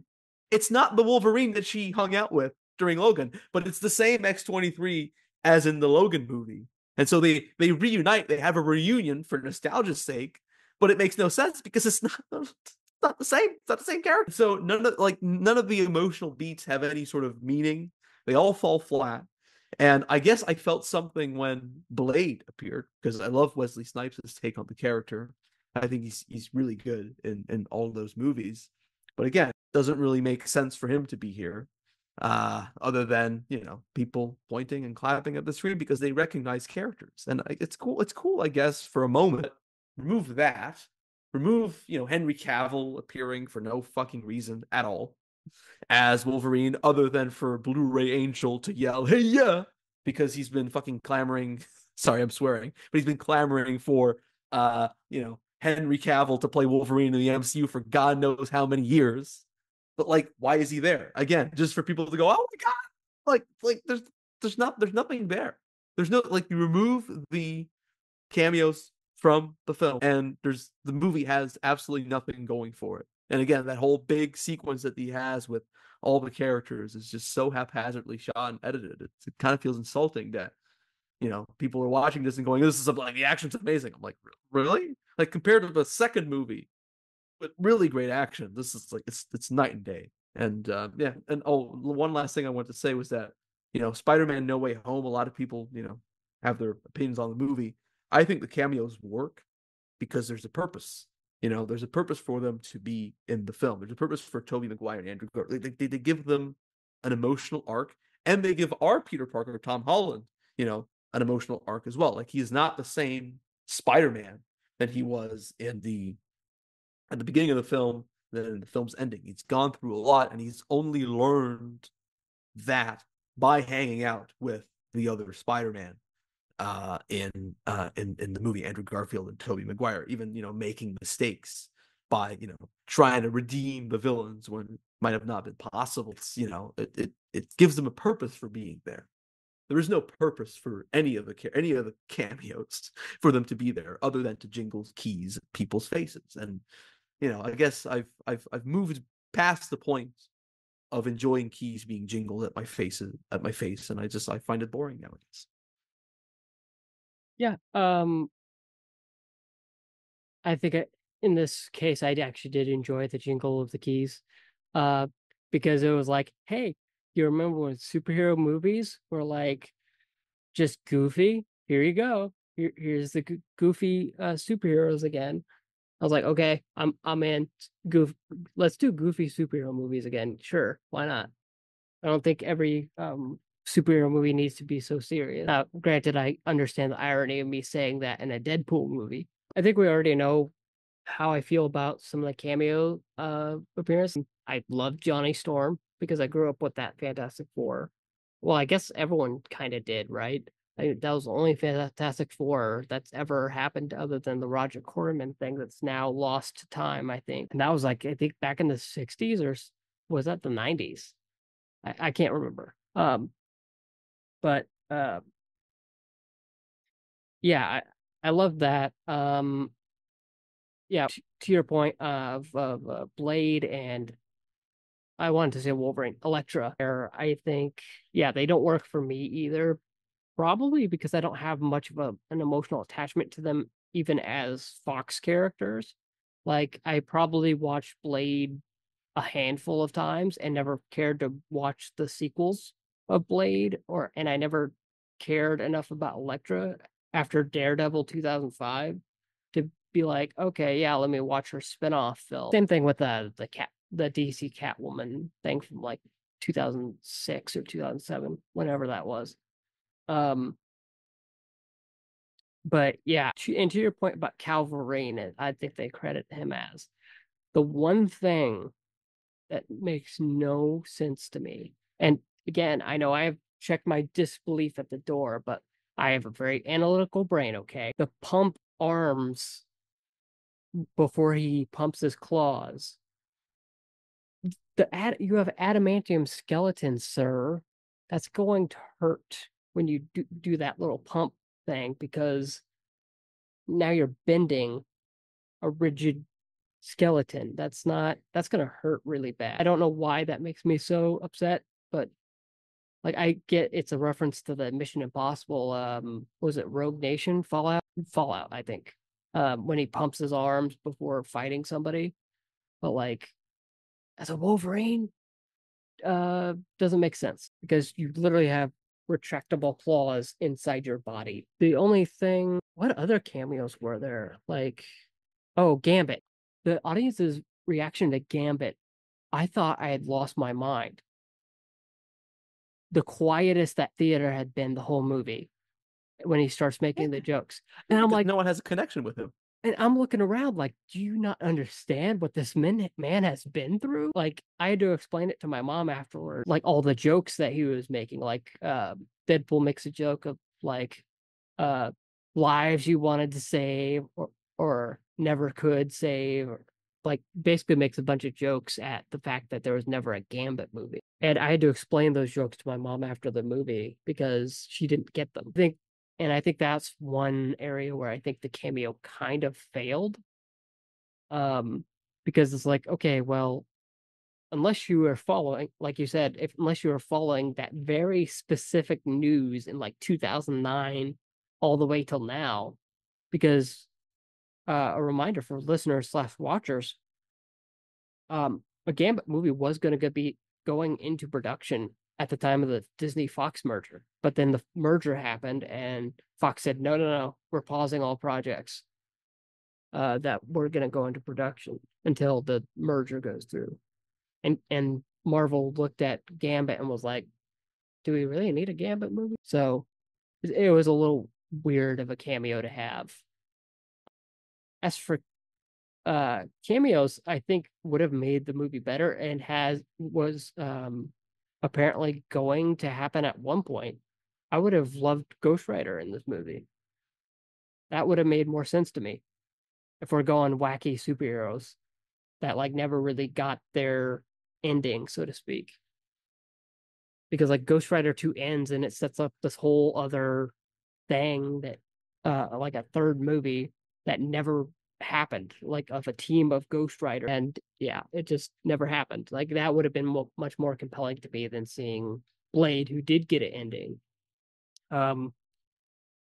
it's not the Wolverine that she hung out with during Logan, but it's the same X23 as in the Logan movie. And so they they reunite, they have a reunion for nostalgia's sake, but it makes no sense because it's not it's not the same. It's not the same character. So none of like none of the emotional beats have any sort of meaning. They all fall flat. And I guess I felt something when Blade appeared because I love Wesley Snipes' take on the character. I think he's he's really good in in all those movies. But again, it doesn't really make sense for him to be here uh other than you know people pointing and clapping at the screen because they recognize characters and it's cool it's cool i guess for a moment remove that, remove, you know, Henry Cavill appearing for no fucking reason at all as Wolverine, other than for Blu-ray Angel to yell, hey yeah, because he's been fucking clamoring. Sorry, I'm swearing, but he's been clamoring for uh, you know, Henry Cavill to play Wolverine in the MCU for God knows how many years. But like, why is he there? Again, just for people to go, oh my god, like, like there's there's not there's nothing there. There's no like you remove the cameos from the film and there's the movie has absolutely nothing going for it. And again that whole big sequence that he has with all the characters is just so haphazardly shot and edited. It, it kind of feels insulting that you know people are watching this and going this is like the action's amazing. I'm like really? Like compared to the second movie with really great action this is like it's it's night and day and uh, yeah and oh one last thing i wanted to say was that you know spider-man no way home a lot of people you know have their opinions on the movie I think the cameos work because there's a purpose. You know, there's a purpose for them to be in the film. There's a purpose for Tobey Maguire and Andrew Garfield. They, they, they give them an emotional arc, and they give our Peter Parker, Tom Holland, you know, an emotional arc as well. Like he's not the same Spider-Man that he was in the at the beginning of the film than the film's ending. He's gone through a lot, and he's only learned that by hanging out with the other Spider-Man uh, in uh, in in the movie Andrew Garfield and Tobey Maguire, even you know making mistakes by you know trying to redeem the villains when it might have not been possible. It's, you know, it, it it gives them a purpose for being there. There is no purpose for any of the any of the cameos for them to be there other than to jingle keys people's faces. And you know, I guess I've I've I've moved past the point of enjoying keys being jingled at my face at my face, and I just I find it boring nowadays. Yeah. Um I think I, in this case I actually did enjoy the jingle of the keys. Uh because it was like, hey, you remember when superhero movies were like just goofy? Here you go. Here, here's the goofy uh, superheroes again. I was like, okay, I'm I'm in. Goof, let's do goofy superhero movies again. Sure, why not? I don't think every um superhero movie needs to be so serious. Now, granted, I understand the irony of me saying that in a Deadpool movie. I think we already know how I feel about some of the cameo uh appearances. I love Johnny Storm because I grew up with that Fantastic Four. Well, I guess everyone kind of did, right? I, that was the only Fantastic Four that's ever happened other than the Roger Corman thing that's now lost to time, I think. And that was like, I think back in the 60s or was that the 90s? I, I can't remember. Um, but uh, yeah, I, I love that. Um, yeah, to, to your point of, of uh, Blade and I wanted to say Wolverine, Elektra. I think, yeah, they don't work for me either. Probably because I don't have much of a, an emotional attachment to them, even as Fox characters. Like, I probably watched Blade a handful of times and never cared to watch the sequels of Blade, or and I never cared enough about Elektra after Daredevil 2005 to be like, okay, yeah, let me watch her spin-off film. Same thing with uh, the cat the DC Catwoman thing from like 2006 or 2007, whenever that was. Um, but yeah, and to your point about Calvary, I think they credit him as the one thing that makes no sense to me. And again, I know I have checked my disbelief at the door, but I have a very analytical brain, okay? The pump arms before he pumps his claws the ad you have adamantium skeleton, sir. That's going to hurt when you do, do that little pump thing because now you're bending a rigid skeleton. That's not that's gonna hurt really bad. I don't know why that makes me so upset, but like I get it's a reference to the Mission Impossible um was it Rogue Nation Fallout Fallout, I think. Um when he pumps his arms before fighting somebody. But like as a Wolverine uh doesn't make sense because you literally have retractable claws inside your body. The only thing what other cameos were there? Like oh, Gambit. The audience's reaction to Gambit, I thought I had lost my mind. The quietest that theater had been the whole movie when he starts making the jokes. And I'm like, no one has a connection with him. And I'm looking around like, do you not understand what this man, man has been through? Like, I had to explain it to my mom afterward, like all the jokes that he was making. Like, uh, Deadpool makes a joke of like, uh, lives you wanted to save or, or never could save, or like basically makes a bunch of jokes at the fact that there was never a Gambit movie. And I had to explain those jokes to my mom after the movie because she didn't get them. I think and I think that's one area where I think the cameo kind of failed. Um, because it's like, okay, well, unless you are following, like you said, if unless you are following that very specific news in like 2009 all the way till now, because uh, a reminder for listeners slash watchers, um, a Gambit movie was going to be going into production at the time of the Disney Fox merger. But then the merger happened and Fox said, no, no, no, we're pausing all projects. uh, that were going to go into production until the merger goes through. And and Marvel looked at Gambit and was like, "Do we really need a Gambit movie?" So it was a little weird of a cameo to have. As for uh cameos, I think would have made the movie better and has was um apparently going to happen at one point. I would have loved Ghost Rider in this movie. That would have made more sense to me. If we're going wacky superheroes that like never really got their ending, so to speak. Because like Ghost Rider 2 ends and it sets up this whole other thing that uh like a third movie that never happened like of a team of ghost rider and yeah it just never happened. Like that would have been mo- much more compelling to me than seeing blade who did get an ending um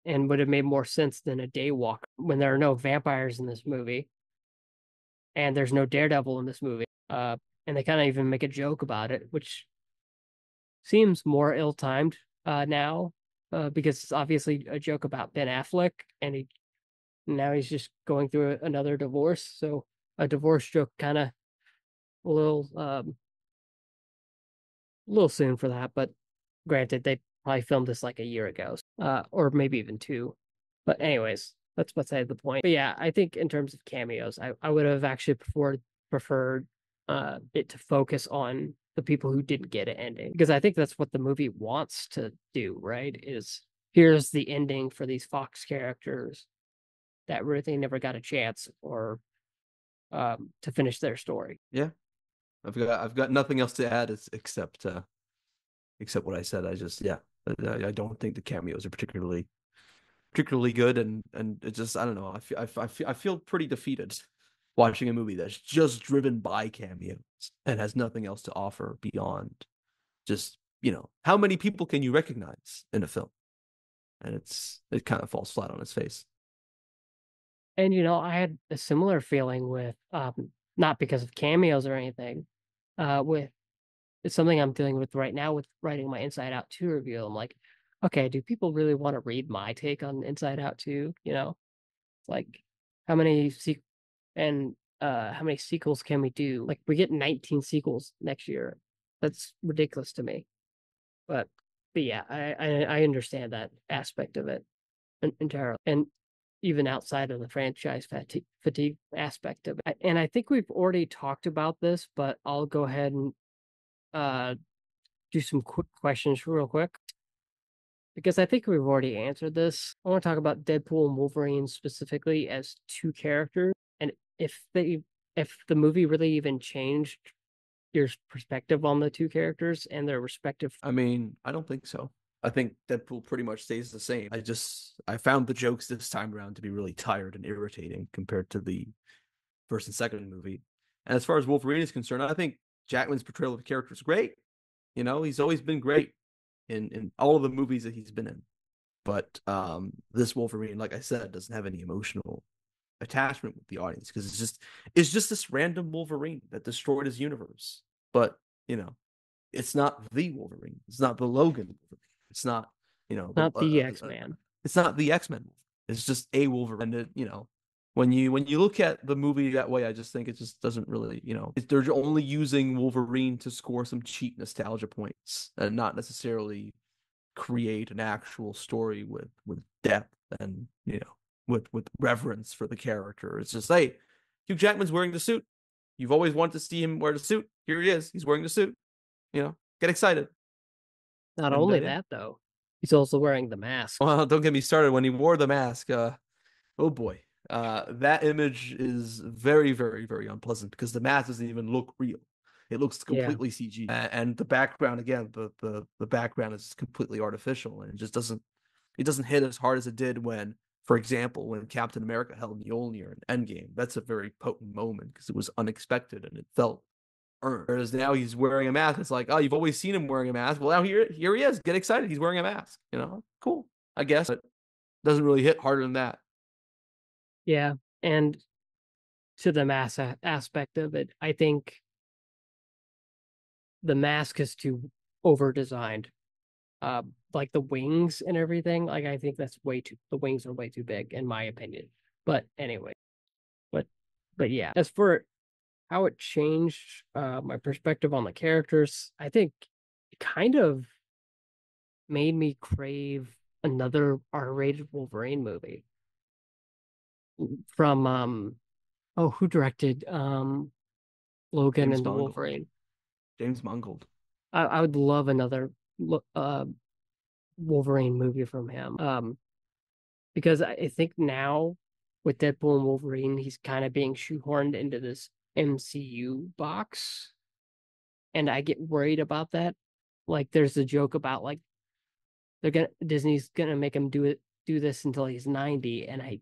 and would have made more sense than a daywalk when there are no vampires in this movie and there's no daredevil in this movie uh and they kind of even make a joke about it which seems more ill-timed uh now uh, because it's obviously a joke about Ben Affleck, and he now he's just going through another divorce. So a divorce joke kind of a little um a little soon for that, but granted they probably filmed this like a year ago, uh, or maybe even two. But anyways, that's beside the point. But yeah, I think in terms of cameos, I, I would have actually preferred preferred uh it to focus on the people who didn't get an ending because I think that's what the movie wants to do, right? Is here's the ending for these Fox characters that really never got a chance or um, to finish their story. Yeah, I've got I've got nothing else to add except uh, except what I said. I just yeah, I, I don't think the cameos are particularly particularly good, and and it just I don't know. I feel I, I feel I feel pretty defeated watching a movie that's just driven by cameos and has nothing else to offer beyond just you know how many people can you recognize in a film and it's it kind of falls flat on its face and you know i had a similar feeling with um not because of cameos or anything uh with it's something i'm dealing with right now with writing my inside out 2 review. I'm like okay do people really want to read my take on inside out 2 you know? Like how many and uh how many sequels can we do? Like we get 19 sequels next year. That's ridiculous to me. But but yeah i i, I understand that aspect of it entirely. And even outside of the franchise fatigue, fatigue aspect of it and i think we've already talked about this but i'll go ahead and uh do some quick questions real quick because I think we've already answered this. I want to talk about Deadpool and Wolverine specifically as two characters and if they if the movie really even changed your perspective on the two characters and their respective I mean, I don't think so. I think Deadpool pretty much stays the same. I just I found the jokes this time around to be really tired and irritating compared to the first and second movie. And as far as Wolverine is concerned, I think Jackman's portrayal of the character is great. You know, he's always been great in in all of the movies that he's been in. But um this Wolverine, like I said, doesn't have any emotional attachment with the audience because it's just it's just this random Wolverine that destroyed his universe. But you know, it's not the Wolverine. It's not the Logan. It's not you know not the, the uh, X Man. It's not the X Men. It's just a Wolverine. And it, you know, when you when you look at the movie that way, I just think it just doesn't really you know they're only using Wolverine to score some cheap nostalgia points and not necessarily create an actual story with with depth and you know with with reverence for the character. It's just hey, Hugh Jackman's wearing the suit. You've always wanted to see him wear the suit. Here he is. He's wearing the suit. You know, get excited. Not and only that though, he's also wearing the mask. Well, don't get me started. When he wore the mask, uh, oh boy, uh, that image is very, very, very unpleasant because the mask doesn't even look real. It looks completely yeah. CG, and the background again, the the the background is completely artificial, and it just doesn't it doesn't hit as hard as it did when for example, when Captain America held Mjolnir in Endgame, that's a very potent moment because it was unexpected and it felt. Whereas now he's wearing a mask. It's like, oh, you've always seen him wearing a mask. Well, now here, here he is. Get excited. He's wearing a mask. You know, cool. I guess it doesn't really hit harder than that. Yeah, and to the mask aspect of it, I think the mask is too over designed uh, like the wings and everything. Like I think that's way too the wings are way too big in my opinion. But anyway, but but yeah, as for how it changed uh, my perspective on the characters, I think it kind of made me crave another R-rated Wolverine movie from um oh who directed um Logan James and the Wolverine. James Mangold. I, I would love another uh Wolverine movie from him. Um because I think now with Deadpool and Wolverine, he's kind of being shoehorned into this MCU box. And I get worried about that. Like there's a joke about like they're gonna Disney's gonna make him do it do this until he's 90. And I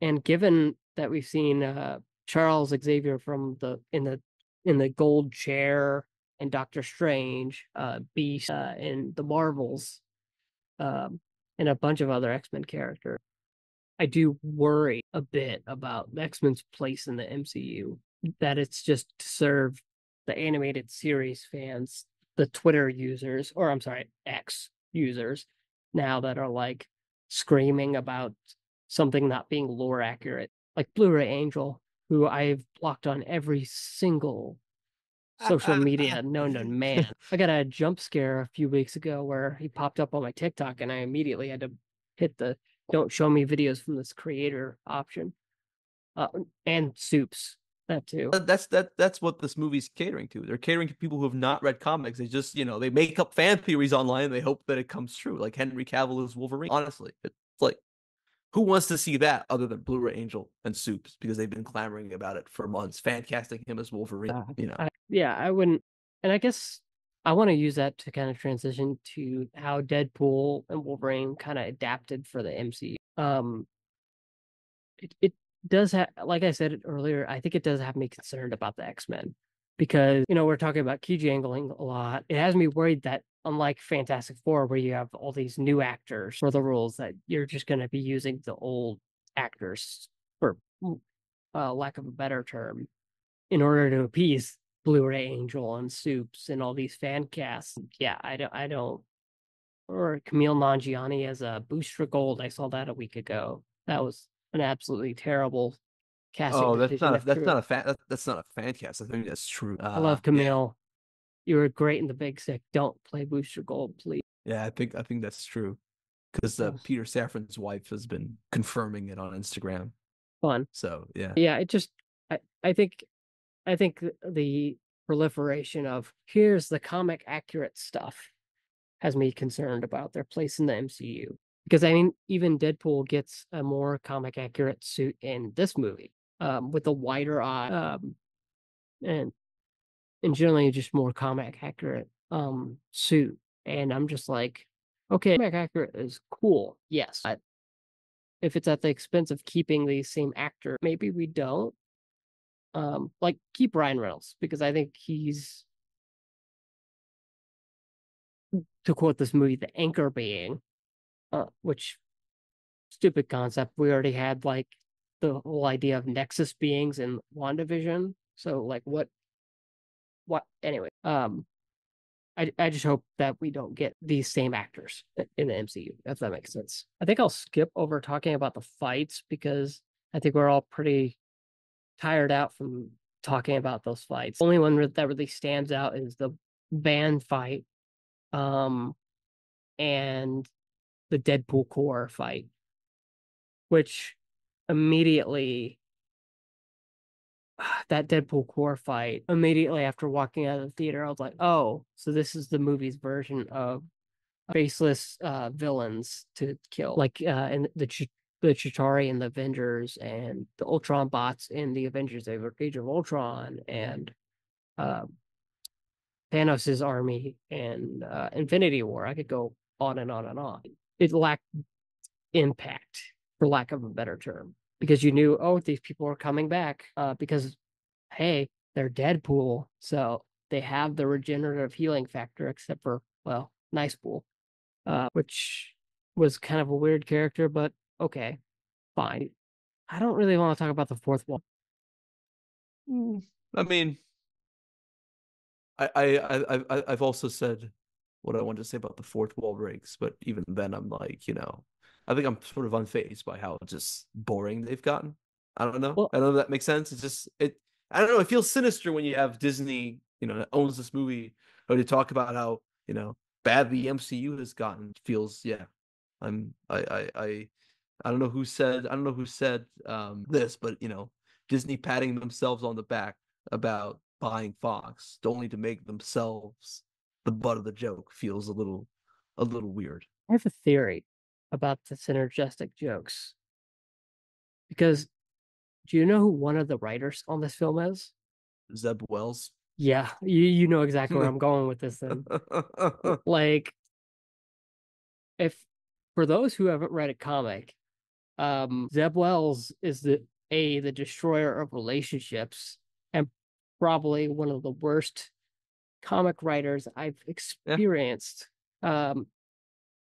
and given that we've seen uh Charles Xavier from the in the in the gold chair and Doctor Strange, uh Beast uh in the Marvels, um and a bunch of other X-Men characters. I do worry a bit about X Men's place in the MCU. That it's just to serve the animated series fans, the Twitter users, or I'm sorry, X users now that are like screaming about something not being lore accurate, like Blu ray Angel, who I've blocked on every single uh, social uh, media uh. known to man. I got a jump scare a few weeks ago where he popped up on my TikTok and I immediately had to hit the don't show me videos from this creator option. Uh, and soups that too. That's that. That's what this movie's catering to. They're catering to people who have not read comics. They just, you know, they make up fan theories online. They hope that it comes true. Like Henry Cavill is Wolverine. Honestly, it's like, who wants to see that other than Blu-ray Angel and Soups because they've been clamoring about it for months, fan casting him as Wolverine. Uh, you know, I, yeah, I wouldn't, and I guess I want to use that to kind of transition to how Deadpool and Wolverine kind of adapted for the MCU. Um, it it does have, like I said earlier, I think it does have me concerned about the X Men because you know we're talking about key jangling a lot. It has me worried that unlike Fantastic Four, where you have all these new actors for the roles, that you're just going to be using the old actors for uh, lack of a better term in order to appease Blu-ray Angel and Soups and all these fan casts. Yeah, I don't, I don't. Or Kumail Nanjiani as a Booster Gold. I saw that a week ago. That was an absolutely terrible casting. oh, that's not a, that's true. not a fan. That's, that's not a fan cast. I think that's true. I love Uh, Camille. You were great in the Big Sick. Don't play Booster Gold, please. Yeah, yeah I think I think that's true because uh. Peter Safran's wife has been confirming it on Instagram. Fun. So yeah, Yeah, it just. I, I think, I think the proliferation of here's the comic accurate stuff has me concerned about their place in the MCU. Because I mean, even Deadpool gets a more comic accurate suit in this movie, um, with a wider eye, um, and and generally just more comic accurate um suit. And I'm just like, okay, comic accurate is cool, yes. But if it's at the expense of keeping the same actor, maybe we don't. Um, like keep Ryan Reynolds because I think he's to quote this movie, the anchor being, uh, which stupid concept. We already had like the whole idea of Nexus beings in WandaVision. So like what what anyway. Um I I just hope that we don't get these same actors in the MCU, if that makes sense. I think I'll skip over talking about the fights because I think we're all pretty tired out from talking about those fights. Only one that really stands out is the van fight, um, and the Deadpool core fight, which immediately that Deadpool core fight immediately after walking out of the theater, I was like, oh, so this is the movie's version of faceless uh villains to kill, like uh in the the Chitauri and the Avengers and the Ultron bots in the Avengers Age of Ultron and uh, Thanos' army and uh, Infinity War. I could go on and on and on. It lacked impact, for lack of a better term, because you knew, oh, these people are coming back uh, because, hey, they're Deadpool, so they have the regenerative healing factor, except for, well, Nice Pool, uh, which was kind of a weird character, but okay, fine. I don't really want to talk about the fourth wall. Mm, I mean, I I I I- I've also said what I wanted to say about the fourth wall breaks, but even then, I'm like, you know, I think I'm sort of unfazed by how just boring they've gotten. I don't know. Well- I don't know if that makes sense. It's just it. I don't know. It feels sinister when you have Disney, you know, that owns this movie, or they talk about how you know bad the MCU has gotten. Feels yeah. I'm I I I I don't know who said I don't know who said um this, but you know, Disney patting themselves on the back about buying Fox, only to make themselves the butt of the joke feels a little a little weird. I have a theory about the synergistic jokes. Because do you know who one of the writers on this film is? Zeb Wells. Yeah, you you know exactly where I'm going with this then. Like if for those who haven't read a comic, um Zeb Wells is the a the destroyer of relationships and probably one of the worst comic writers I've experienced um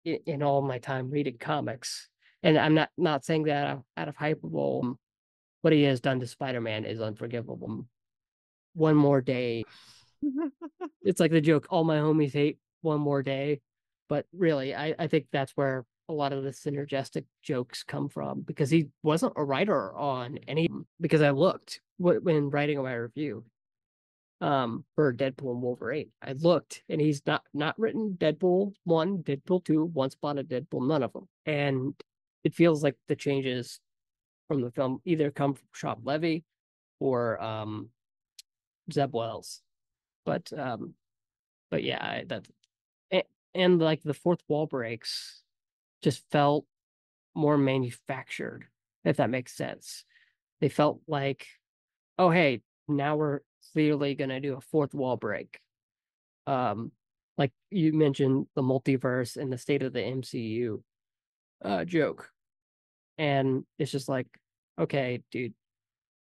in, in all my time reading comics. And I'm not not saying that out, out of hyperbole. What he has done to Spider-Man is unforgivable. One more day. It's like the joke, all my homies hate one more day. But really, I, I think that's where a lot of the synergistic jokes come from because he wasn't a writer on any because I looked when writing my review um for Deadpool and Wolverine. I looked and he's not not written Deadpool 1, Deadpool 2, Once Upon a Deadpool, none of them. And it feels like the changes from the film either come from Shawn Levy or um Zeb Wells. But um but yeah, that and, and like the fourth wall breaks just felt more manufactured, if that makes sense. They felt like, oh hey, now we're clearly gonna do a fourth wall break. Um, like you mentioned the multiverse and the state of the MCU uh joke. And it's just like, okay, dude,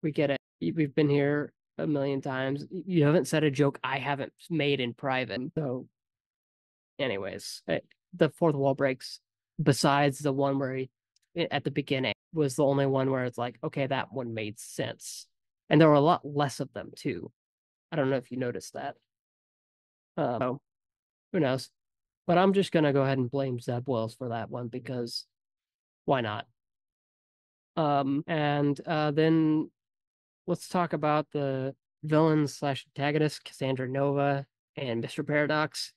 we get it. We've been here a million times. You haven't said a joke I haven't made in private. So anyways, eh, the fourth wall breaks besides the one where he at the beginning was the only one where it's like, okay, that one made sense. And there were a lot less of them too. I don't know if you noticed that. Um, so, who knows? But I'm just gonna go ahead and blame Zeb Wells for that one because why not? Um, and uh, then let's talk about the villain slash antagonist, Cassandra Nova and Mr. Paradox.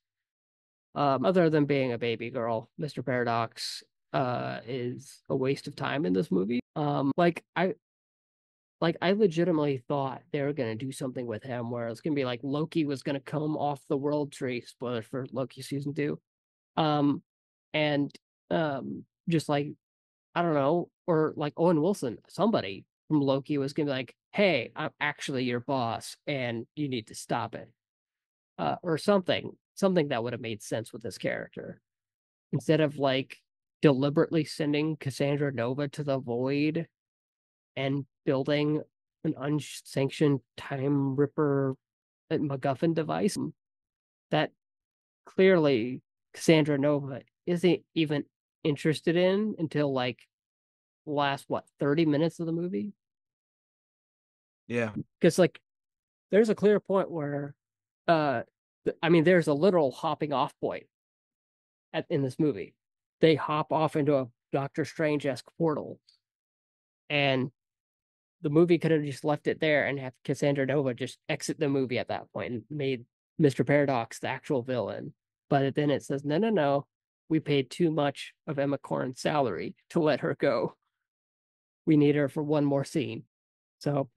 Um, other than being a baby girl, Mr. Paradox uh is a waste of time in this movie. Um, like I like I legitimately thought they were gonna do something with him where it's gonna be like Loki was gonna come off the world tree, spoiler for Loki season two. Um and um just like I don't know, or like Owen Wilson, somebody from Loki was gonna be like, Hey, I'm actually your boss and you need to stop it. Uh or something. Something that would have made sense with this character. Instead of like deliberately sending Cassandra Nova to the void and building an unsanctioned time ripper uh, MacGuffin device that clearly Cassandra Nova isn't even interested in until like last what 30 minutes of the movie Yeah. because like there's a clear point where uh i mean there's a literal hopping off point at in this movie. They hop off into a doctor strange-esque portal. And the movie could have just left it there and have cassandra nova just exit the movie at that point and made mr paradox the actual villain. But then it says no no no. We paid too much of emma corrin's salary to let her go. We need her for one more scene. So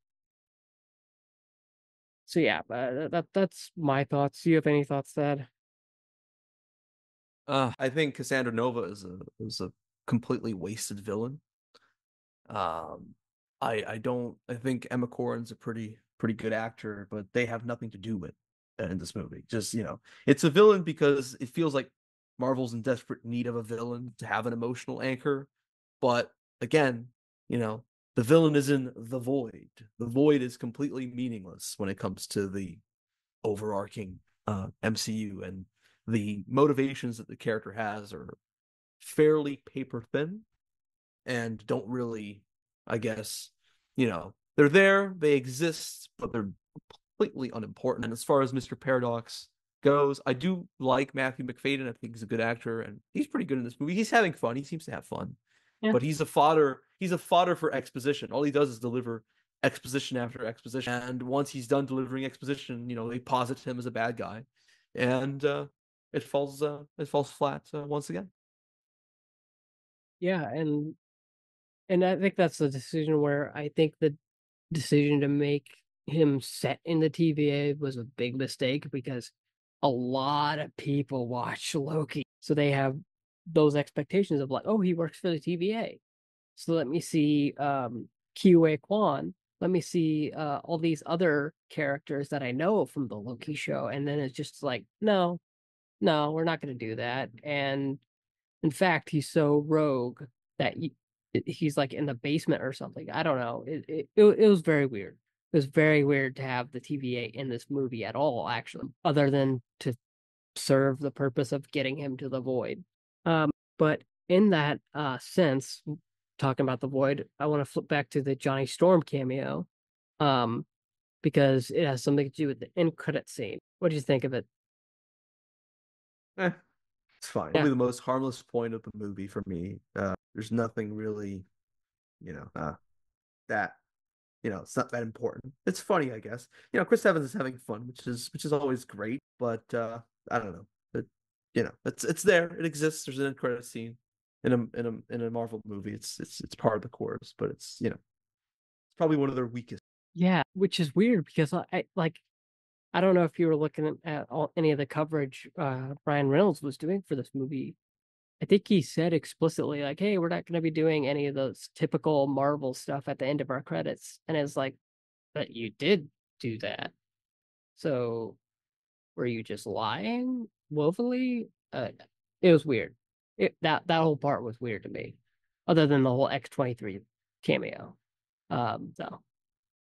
so yeah, uh, that that's my thoughts. Do you have any thoughts, Thad? Uh, I think Cassandra Nova is a is a completely wasted villain. Um, I I don't. I think Emma Corrin's a pretty pretty good actor, but they have nothing to do with uh, in this movie. Just you know, it's a villain because it feels like Marvel's in desperate need of a villain to have an emotional anchor. But again, you know, the villain is in the void. The void is completely meaningless when it comes to the overarching uh, MCU and the motivations that the character has are fairly paper thin and don't really, I guess, you know, they're there, they exist, but they're completely unimportant. And as far as Mr. Paradox goes, I do like Matthew Macfadyen. I think he's a good actor and he's pretty good in this movie. He's having fun. He seems to have fun. Yeah. but he's a fodder. He's a fodder for exposition. All he does is deliver exposition after exposition. And once he's done delivering exposition, you know, they posit him as a bad guy, and uh, it falls uh, it falls flat uh, once again. Yeah, and and I think that's the decision where I think the decision to make him set in the TVA was a big mistake because a lot of people watch Loki. So they have those expectations of like, oh, he works for the TVA. So let me see um Ke Quan. Let me see uh all these other characters that I know from the Loki show. And then it's just like, no, no, we're not gonna do that. And in fact, he's so rogue that he, he's like in the basement or something. I don't know. It, it it was very weird. It was very weird to have the TVA in this movie at all, actually, other than to serve the purpose of getting him to the void. Um, but in that uh sense, talking about the void, I want to flip back to the Johnny Storm cameo, um, because it has something to do with the end credit scene. What do you think of it? Eh, it's fine. Yeah. Probably the most harmless point of the movie for me. Uh, there's nothing really, you know, uh, that you know, it's not that important. It's funny, I guess. You know, Chris Evans is having fun, which is which is always great. But uh, I don't know. You know, it's it's there. It exists. There's an end credit scene in a in a in a Marvel movie. It's it's it's part of the course, but it's you know, it's probably one of their weakest. Yeah, which is weird because I, like I don't know if you were looking at- all, any of the coverage uh Ryan Reynolds was doing for this movie. I think he said explicitly like, "Hey, we're not going to be doing any of those typical Marvel stuff at the end of our credits." And it's like, "But you did do that." So, were you just lying woefully? Uh, it was weird. It, that that whole part was weird to me, other than the whole X twenty three cameo. Um, so,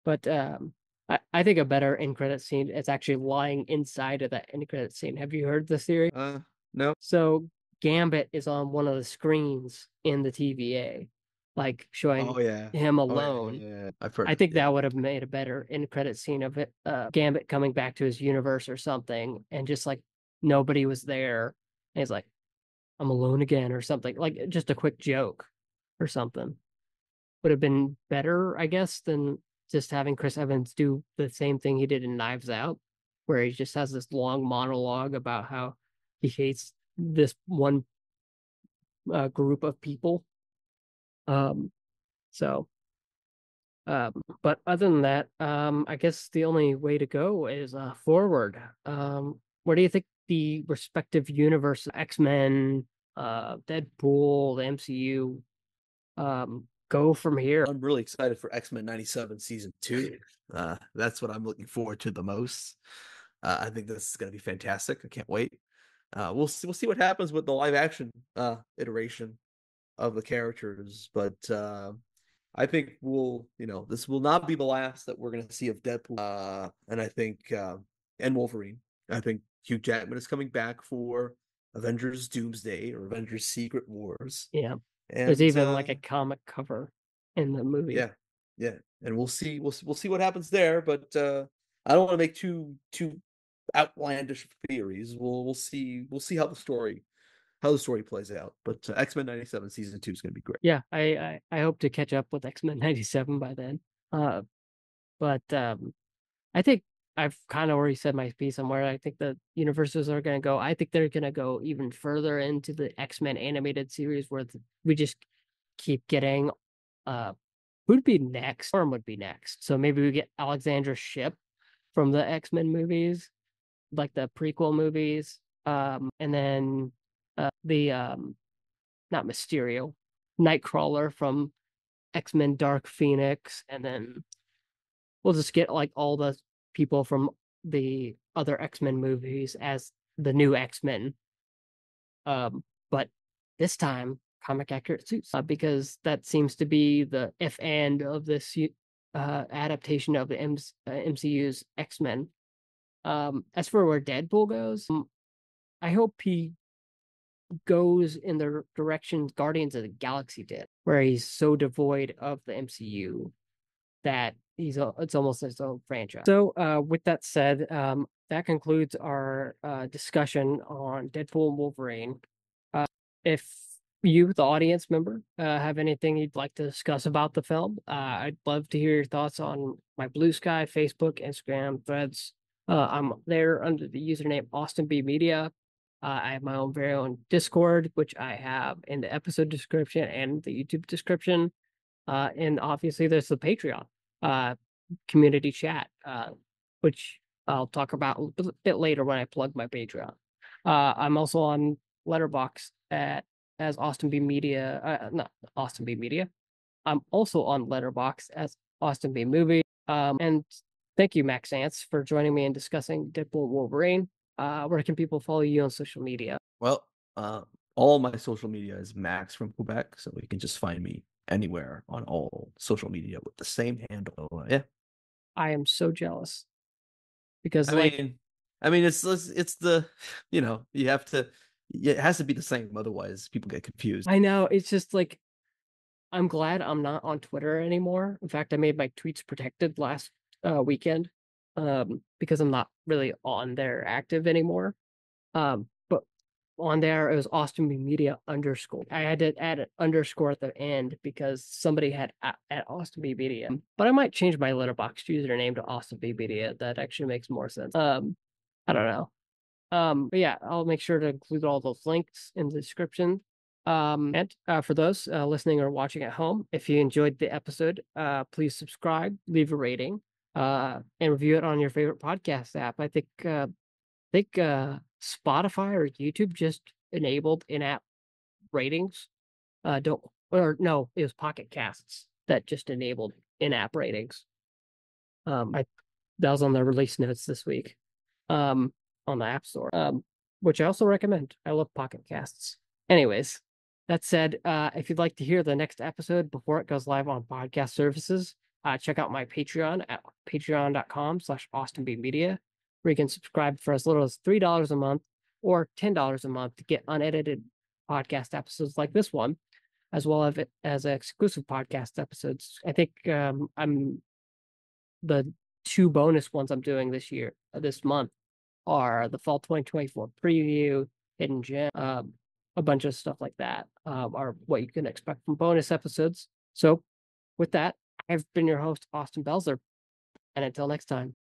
but um, I, I think a better end credit scene is actually lying inside of that end credit scene. Have you heard this theory? Uh, no. So Gambit is on one of the screens in the TVA, like showing Oh yeah. him Oh, yeah, alone. yeah, I've heard. I think that would have made a better end credit scene of it. Uh, Gambit coming back to his universe or something, and just like nobody was there, and he's like, "I'm alone again" or something, like just a quick joke or something. Would have been better, I guess, than just having Chris Evans do the same thing he did in Knives Out, where he just has this long monologue about how he hates this one uh, group of people. Um, so um, but other than that, um, I guess the only way to go is uh, forward. Um, where do you think the respective universe, X Men, uh, Deadpool, the MCU, um, go from here? I'm really excited for X Men '97 season two. Uh, that's what I'm looking forward to the most. Uh, I think this is going to be fantastic. I can't wait. Uh, we'll see. We'll see what happens with the live action uh, iteration of the characters, but uh, I think we'll. You know, this will not be the last that we're going to see of Deadpool. Uh, and I think uh, and Wolverine. I think Hugh Jackman is coming back for Avengers Doomsday or Avengers Secret Wars. Yeah, And, there's even like uh, a comic cover in the movie. yeah, yeah, and we'll see. We'll we'll see what happens there. But uh, I don't want to make too too outlandish theories. We'll we'll see. We'll see how the story how the story plays out. But uh, X Men '97 season two is going to be great. yeah I, I i hope to catch up with x-men 97 by then uh but um i think i've kind of already said my piece on where i think the universes are going to go. I think they're going to go even further into the x-men animated series where we just keep getting uh who'd be next? Storm would be next. So maybe we get alexandra shipp from the x-men movies like the prequel movies um and then uh the um not Mysterio, Nightcrawler from X Men Dark Phoenix, and then we'll just get like all the people from the other X Men movies as the new X Men. Um, but this time comic accurate suits uh, because that seems to be the if and of this uh, adaptation of the uh, MCU's X Men. Um, as for where Deadpool goes, um, I hope he goes in the direction Guardians of the Galaxy did, where he's so devoid of the MCU that he's a, it's almost his own franchise. So, uh, with that said, um, that concludes our uh, discussion on Deadpool and Wolverine. Uh, if you, the audience member, uh, have anything you'd like to discuss about the film, uh, I'd love to hear your thoughts on my Bluesky, Facebook, Instagram, Threads. Uh, I'm there under the username Austin B Media. I have my own very own Discord, which I have in the episode description and the YouTube description. And obviously, there's the Patreon uh, community chat, uh, which I'll talk about a bit later when I plug my Patreon. Uh, I'm also on Letterboxd at as Austin B Media, uh, not Austin B Media. I'm also on Letterboxd as Austin B Movie. Um, and thank you, Maxance, for joining me in discussing Deadpool Wolverine. Uh, where can people follow you on social media? Well, uh, all my social media is Max from Quebec, so you can just find me anywhere on all social media with the same handle. Uh, yeah, I am so jealous because, I like, mean, I mean, it's it's it's the you know you have to it has to be the same, otherwise people get confused. I know it's just like I'm glad I'm not on Twitter anymore. In fact, I made my tweets protected last uh, weekend um, because I'm not really on there active anymore. Um, on there, it was Austin Media underscore. I had to add an underscore at the end because somebody had at, at Austin B Media. But I might change my Letterboxd username to Austin B Media. That actually makes more sense. Um, I don't know. Um, but yeah, I'll make sure to include all those links in the description. Um, and uh, for those uh, listening or watching at home, if you enjoyed the episode, uh, please subscribe, leave a rating, uh, and review it on your favorite podcast app. I think, uh, I think uh, Spotify or YouTube just enabled in-app ratings. Uh, don't or no, it was Pocket Casts that just enabled in-app ratings. Um, I that was on the release notes this week. Um, on the App Store, um, which I also recommend. I love Pocket Casts. Anyways, that said, uh, if you'd like to hear the next episode before it goes live on podcast services, uh, check out my Patreon at patreon.com slash Austin B Media, where you can subscribe for as little as $3 a month or $10 a month to get unedited podcast episodes like this one, as well as, as exclusive podcast episodes. I think um, I'm the two bonus ones I'm doing this year, uh, this month, are the fall 2024 preview, hidden gem, um, a bunch of stuff like that um, are what you can expect from bonus episodes. So, with that, I've been your host, Austin Belzer. And until next time.